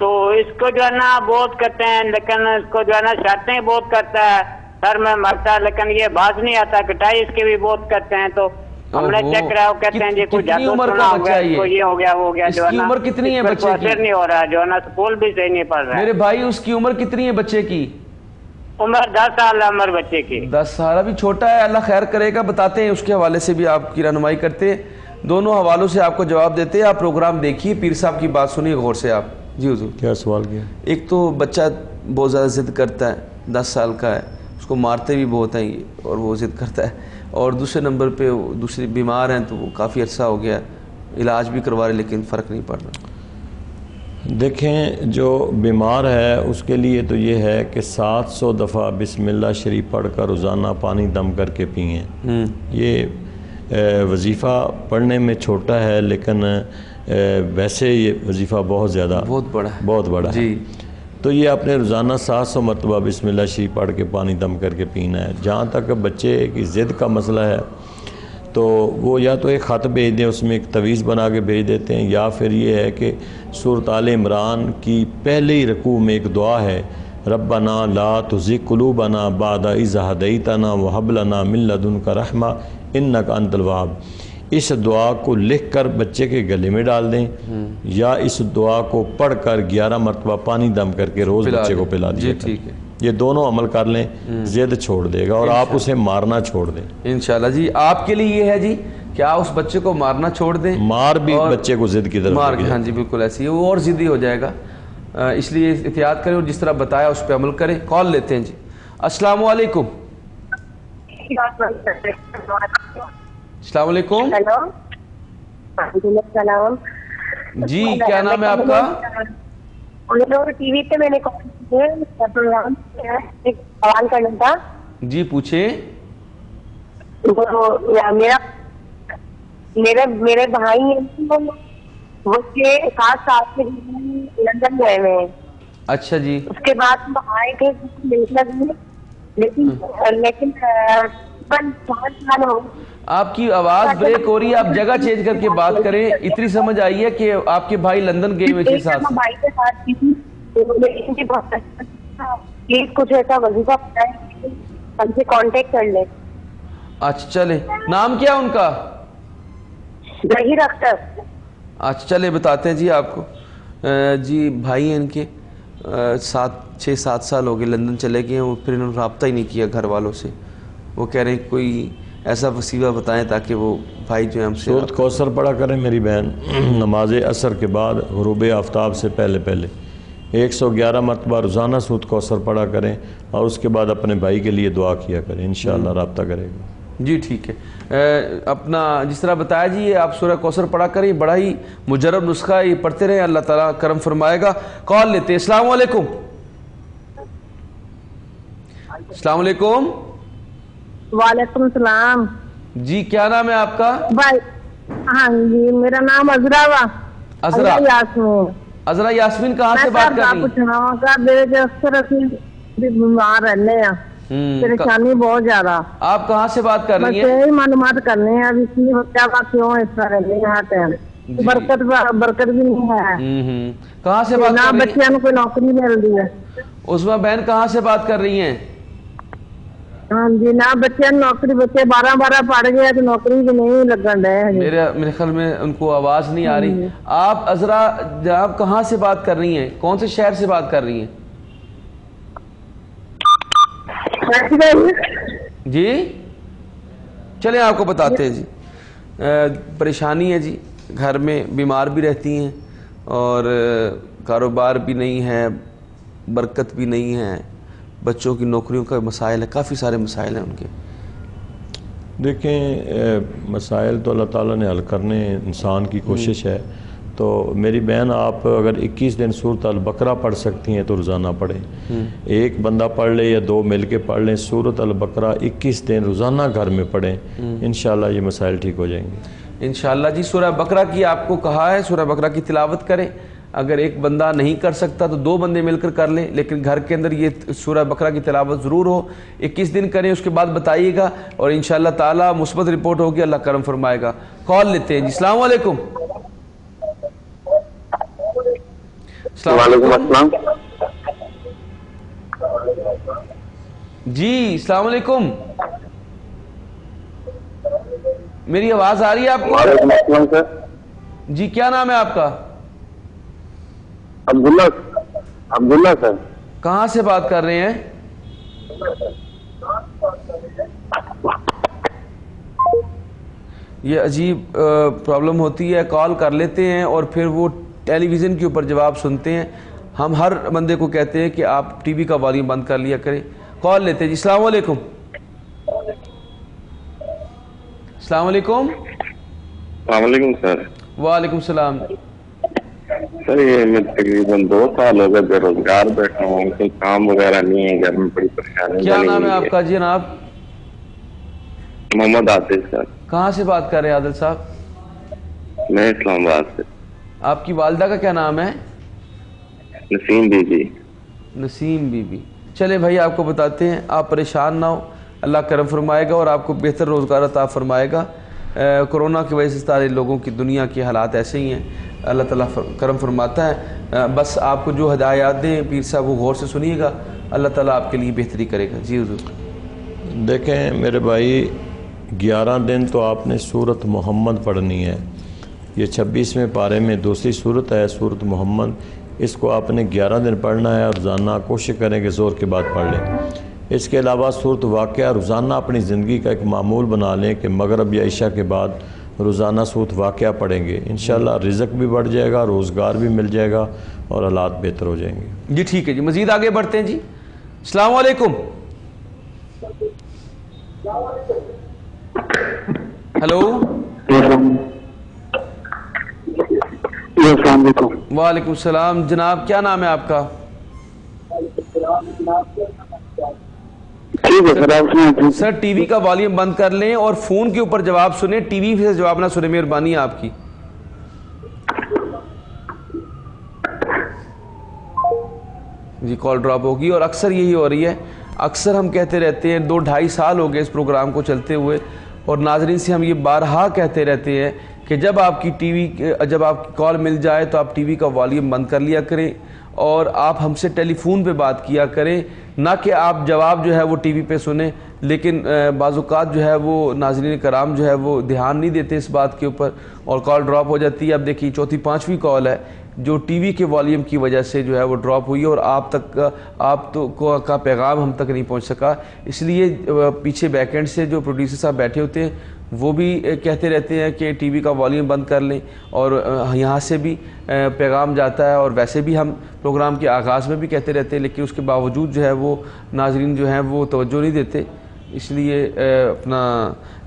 तो इसको जो है ना बहुत करते हैं लेकिन इसको जो है ना शातें बहुत करता है। सर में मरता है लेकिन ये बाज नहीं आता कटाई इसके भी बहुत करते हैं तो हमने चेक करा वो कहते हैं जी कुछ जादू उम्र का हो बच्चा गया ये? ये हो गया वो हो गया जो है उम्र कितनी है बच्चे की? नहीं हो रहा है जो है ना स्कूल भी सही नहीं पढ़ रहा मेरे भाई उसकी उम्र कितनी है बच्चे की? उम्र दस साल है उम्र बच्चे की। दस साल अभी छोटा है अल्लाह खैर करेगा बताते हैं उसके हवाले से भी आपकी रहनुमाई करते हैं। दोनों हवालों से आपको जवाब देते हैं आप प्रोग्राम देखिए पीर साहब की बात सुनिए गौर से आप। जी हुजूर। क्या सवाल किया? एक तो बच्चा बहुत ज़्यादा ज़िद करता है दस साल का है। उसको मारते भी बहुत हैं ये और वो ज़िद करता है। और दूसरे नंबर पे दूसरी बीमार हैं तो वो काफ़ी अर्सा हो गया। इलाज भी करवा रहे लेकिन फ़र्क नहीं पड़ रहा देखें जो बीमार है उसके लिए तो ये है कि 700 दफ़ा बिस्मिल्लाह शरीफ पढ़ कर रोज़ाना पानी दम करके पिए। ये वजीफ़ा पढ़ने में छोटा है लेकिन वैसे ये वजीफ़ा बहुत ज़्यादा बहुत बड़ा है। बहुत बड़ा जी। है तो ये आपने रोज़ाना सात सौ मरतबा बिस्मिल्लाह शरीफ पढ़ के पानी दम करके पीना है। जहाँ तक बच्चे की ज़िद का मसला है तो वो या तो एक ख़त भेज दें, उसमें एक तवीज़ बना के भेज देते हैं, या फिर ये है कि सूरत इमरान की पहले ही रकू में एक दुआ है, रब्बना ला तुज़ी बना बादा इज़हदई तना वहबलना मिल्लदन का रहमा इन का अंतलवाब इस दुआ को लिख कर बच्चे के गले में डाल दें या इस दुआ को पढ़ कर ग्यारह मरतबा पानी दम करके रोज़ बच्चे को पिला जी दिए ठीक है। ये दोनों अमल कर लें जिद छोड़ देगा और आप उसे मारना छोड़ दें। इंशाल्लाह। जी आपके लिए ये है जी क्या उस बच्चे को मारना छोड़ दें? मार भी बच्चे को जिद की तरफ़ मार हाँ जी बिल्कुल ऐसी है वो और ज़िद्दी हो जाएगा। इसलिए एहतियात करें और जिस तरह बताया उस पर अमल करें। कॉल लेते हैं जी। अस्सलाम वालेकुम हेलो जी क्या नाम है आपका? टीवी पे मैंने कॉल किया प्रोग्राम सवाल करना था। जी पूछें मेरा मेरे मेरे भाई हैं वो वो छह सात साल से लंदन गए हुए हैं। अच्छा जी। उसके बाद आए थे लेकिन लेकिन हो। आपकी आवाज़ ब्रेक हो रही है आप जगह चेंज करके बात करें। इतनी समझ आई है कि आपके भाई लंदन गए हुए थे साथ। भाई के साथ की थी तो बहुत अच्छा प्लीज़ कुछ ऐसा वजीफा हमसे कांटेक्ट कर ले। अच्छा चले। नाम क्या उनका? जहीर अख्तर। अच्छा चले बताते हैं जी आपको। जी भाई हैं इनके। सात छः सात साल हो गए लंदन चले गए और फिर इन्होंने रबता ही नहीं किया घर वालों से। वो कह रहे हैं कोई ऐसा वसीवा बताएँ ताकि वो भाई जो है हमसे सूरत कौसर पढ़ा करें मेरी बहन। (clears throat) नमाज़ असर के बाद गरूब आफ्ताब से पहले पहले। 111 मरतबा रोज़ाना सूरत कौसर पढ़ा करें और उसके बाद अपने भाई के लिए दुआ किया करें। इन रबता करेगा। जी ठीक है। अ, अपना जिस तरह बताया जी आप सूर्य कौसर पढ़ा करें बड़ा ही मुजरब नुस्खा ये पढ़ते रहें अल्लाह ताला करम फरमाएगा। कॉल लेते हैं। अस्सलाम वालेकुम। अस्सलाम वालेकुम। वालेकुम सलाम। जी क्या नाम है आपका? भाई हाँ जी मेरा नाम अजरा अजरा। यासमीन। अजरा यासमीन कहाँ से बात कर रही हैं? बीमार रहने परेशानी बहुत ज़्यादा। आप कहाँ से बात कर रही हैं? मालूम करने हैं अब इसलिए क्यों इस रहने हर टाइम बरकत बरकत भी नहीं है। कहाँ से बात ना बच्चों को नौकरी मिल रही है। उसमें बहन कहाँ से बात कर रही है? हाँ जी ना बच्चे नौकरी बच्चे बारह बारह पढ़ गए नौकरी नहीं ख्याल में उनको आवाज़ नहीं आ रही आप अजरा आप कहाँ से बात कर रही हैं कौन से शहर से बात कर रही है जी चले आपको बताते हैं जी परेशानी है जी घर में बीमार भी रहती हैं और कारोबार भी नहीं है बरकत भी नहीं है बच्चों की नौकरियों का मसाइल है काफ़ी सारे मसाइल हैं उनके। देखें मसाइल तो अल्लाह ताला ने हल करने इंसान की कोशिश है। तो मेरी बहन आप अगर 21 दिन सूरत अल बकरा पढ़ सकती हैं तो रोज़ाना पढ़ें। एक बंदा पढ़ ले या दो मिल के पढ़ लें सूरत अल बकरा 21 दिन रोज़ाना घर में पढ़ें इन ये मसाइल ठीक हो जाएँगे। इंशाल्लाह जी सूरह बकरा की आपको कहा है सूरह बकरा की तिलावत करें। अगर एक बंदा नहीं कर सकता तो दो बंदे मिलकर कर लें लेकिन घर के अंदर ये सूरह बकरा की तलावत ज़रूर हो। 21 दिन करें उसके बाद बताइएगा और इंशाल्लाह ताला मुस्बत रिपोर्ट होगी अल्लाह करम फरमाएगा। कॉल लेते हैं जी। अस्सलाम जी वालेकुम। मेरी आवाज़ आ रही है आपको? जी क्या नाम है आपका? अब्दुल्ला अब्दुल्ला सर। कहाँ से बात कर रहे हैं? ये अजीब प्रॉब्लम होती है कॉल कर लेते हैं और फिर वो टेलीविज़न के ऊपर जवाब सुनते हैं। हम हर बंदे को कहते हैं कि आप टीवी का वॉल्यूम बंद कर लिया करें। कॉल लेते हैं। जी सलाम वालेकुम सलाम वालेकुम वालेकुम सर। वालेकुम सलाम। सर ये मैं तकरीबन दो साल हो गए बेरोजगार बैठा हूँ कोई काम वगैरह नहीं है घर में बड़ी परेशानी क्या नाम है आपका? जनाब। मोहम्मद आतिफ सर। कहाँ से बात कर रहे हैं आदिल साहब? मैं इस्लामाबाद से। आपकी वालदा का क्या नाम है? नसीम बीबी। नसीम बीबी। चले भाई आपको बताते हैं आप परेशान ना हो अल्लाह करम फरमाएगा और आपको बेहतर रोज़गार अता फरमाएगा। कोरोना की वजह से सारे लोगों की दुनिया के हालात ऐसे ही हैं। अल्लाह ताला करम फरमाता है। बस आपको जो हदायत दें, पीर साहब, वो गौर से सुनिएगा। अल्लाह ताला आपके लिए बेहतरी करेगा। जी हजूर। देखें, मेरे भाई, ग्यारह दिन तो आपने सूरत मोहम्मद पढ़नी है। ये छब्बीसवें पारे में दूसरी सूरत है, सूरत मोहम्मद। इसको आपने ग्यारह दिन पढ़ना है और रोज़ाना कोशिश करें कि ज़ोर के बाद पढ़ लें। इसके अलावा सूरत वाक़ रोज़ाना अपनी ज़िंदगी का एक मामूल बना लें कि मगरब या ईशा के बाद रोज़ाना सूरत वाक़ पढ़ेंगे। इन रिज़क भी बढ़ जाएगा रोज़गार भी मिल जाएगा और हालात बेहतर हो जाएँगे। जी ठीक है जी। मज़ीद आगे बढ़ते हैं जी। वालेकुम। हेलो। वालेकुम। सलाम। जनाब क्या नाम है आपका? ठीक है सर, आप सर, टीवी का वॉल्यूम बंद कर लें और फ़ोन के ऊपर जवाब सुने, टीवी से जवाब ना सुने, मेहरबानी आपकी। जी, कॉल ड्रॉप होगी और अक्सर यही हो रही है। अक्सर हम कहते रहते हैं, दो ढाई साल हो गए इस प्रोग्राम को चलते हुए और नाजरीन से हम ये बारहा कहते रहते हैं कि जब आपकी टीवी जब आपकी कॉल मिल जाए तो आप टीवी का वॉल्यूम बंद कर लिया करें। और आप हमसे टेलीफोन पे बात किया करें, ना कि आप जवाब जो है वो टीवी पे सुने, लेकिन बाज़ात जो है वो नाजरीन कराम जो है वो ध्यान नहीं देते इस बात के ऊपर और कॉल ड्रॉप हो जाती है। अब देखिए, चौथी, पाँचवीं कॉल है। जो टीवी के वॉल्यूम की वजह से जो है वो ड्रॉप हुई और आप तक, आप तो को, का पैगाम हम तक नहीं पहुँच सका। इसलिए पीछे बैकेंड से जो प्रोड्यूसर साहब बैठे होते हैं, वो भी कहते रहते हैं कि टीवी का वॉल्यूम बंद कर लें और यहाँ से भी पैगाम जाता है और वैसे भी हम प्रोग्राम के आगाज़ में भी कहते रहते हैं, लेकिन उसके बावजूद जो है वो नाजरीन जो हैं वो तवज्जो नहीं देते। इसलिए अपना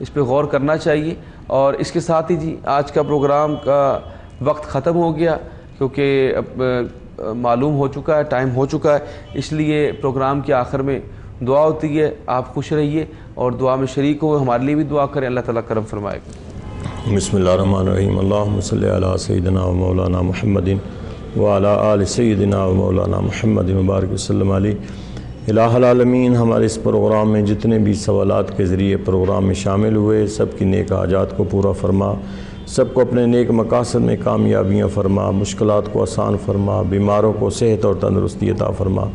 इस पर गौर करना चाहिए। और इसके साथ ही जी, आज का प्रोग्राम का वक्त ख़त्म हो गया। क्योंकि मालूम हो चुका है टाइम हो चुका है, इसलिए प्रोग्राम के आखिर में दुआ होती है, आप खुश रहिए और दुआ में शरीक हो, हमारे लिए भी दुआ करें, अल्लाह ताला करम सैदना व मौलाना महमदिन वाला आल मौलाना महमद मुबारक वसल्लम अली हमारे इस प्रोग्राम में जितने भी सवालात के ज़रिए प्रोग्राम में शामिल हुए सब की नेक हाजात को पूरा फरमा। सबको अपने नेक मकासद में कामयाबियाँ फरमा मुश्किल को आसान फरमा, बीमारों को सेहत और तंदरुस्ती अता फरमा।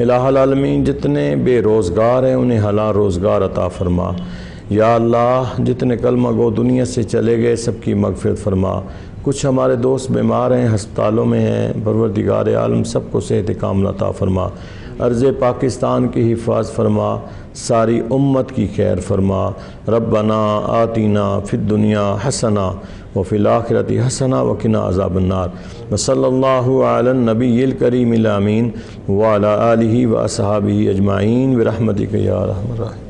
इलामीन जितने बेरोज़गार हैं, उन्हें हला रोज़गार अता फरमा। या अल्लाह, जितने कलमा गो दुनिया से चले गए, सबकी मगफरत फरमा। कुछ हमारे दोस्त बीमार हैं हस्पतालों में हैं, परवरदिगार आलम, सबको सेहत कामला अता फरमा। अर्ज़ पाकिस्तान की हिफाज फरमा। सारी उम्मत की खैर फरमा। रबना आतीना फिर दुनिया हसना व फिल आखिरती हसना वकिना अजाबन्नार। वसल्लल्लाहु अला नबील करीम अमीन वाला आलि व असहाबी अजमाइन वरहमत या रहमान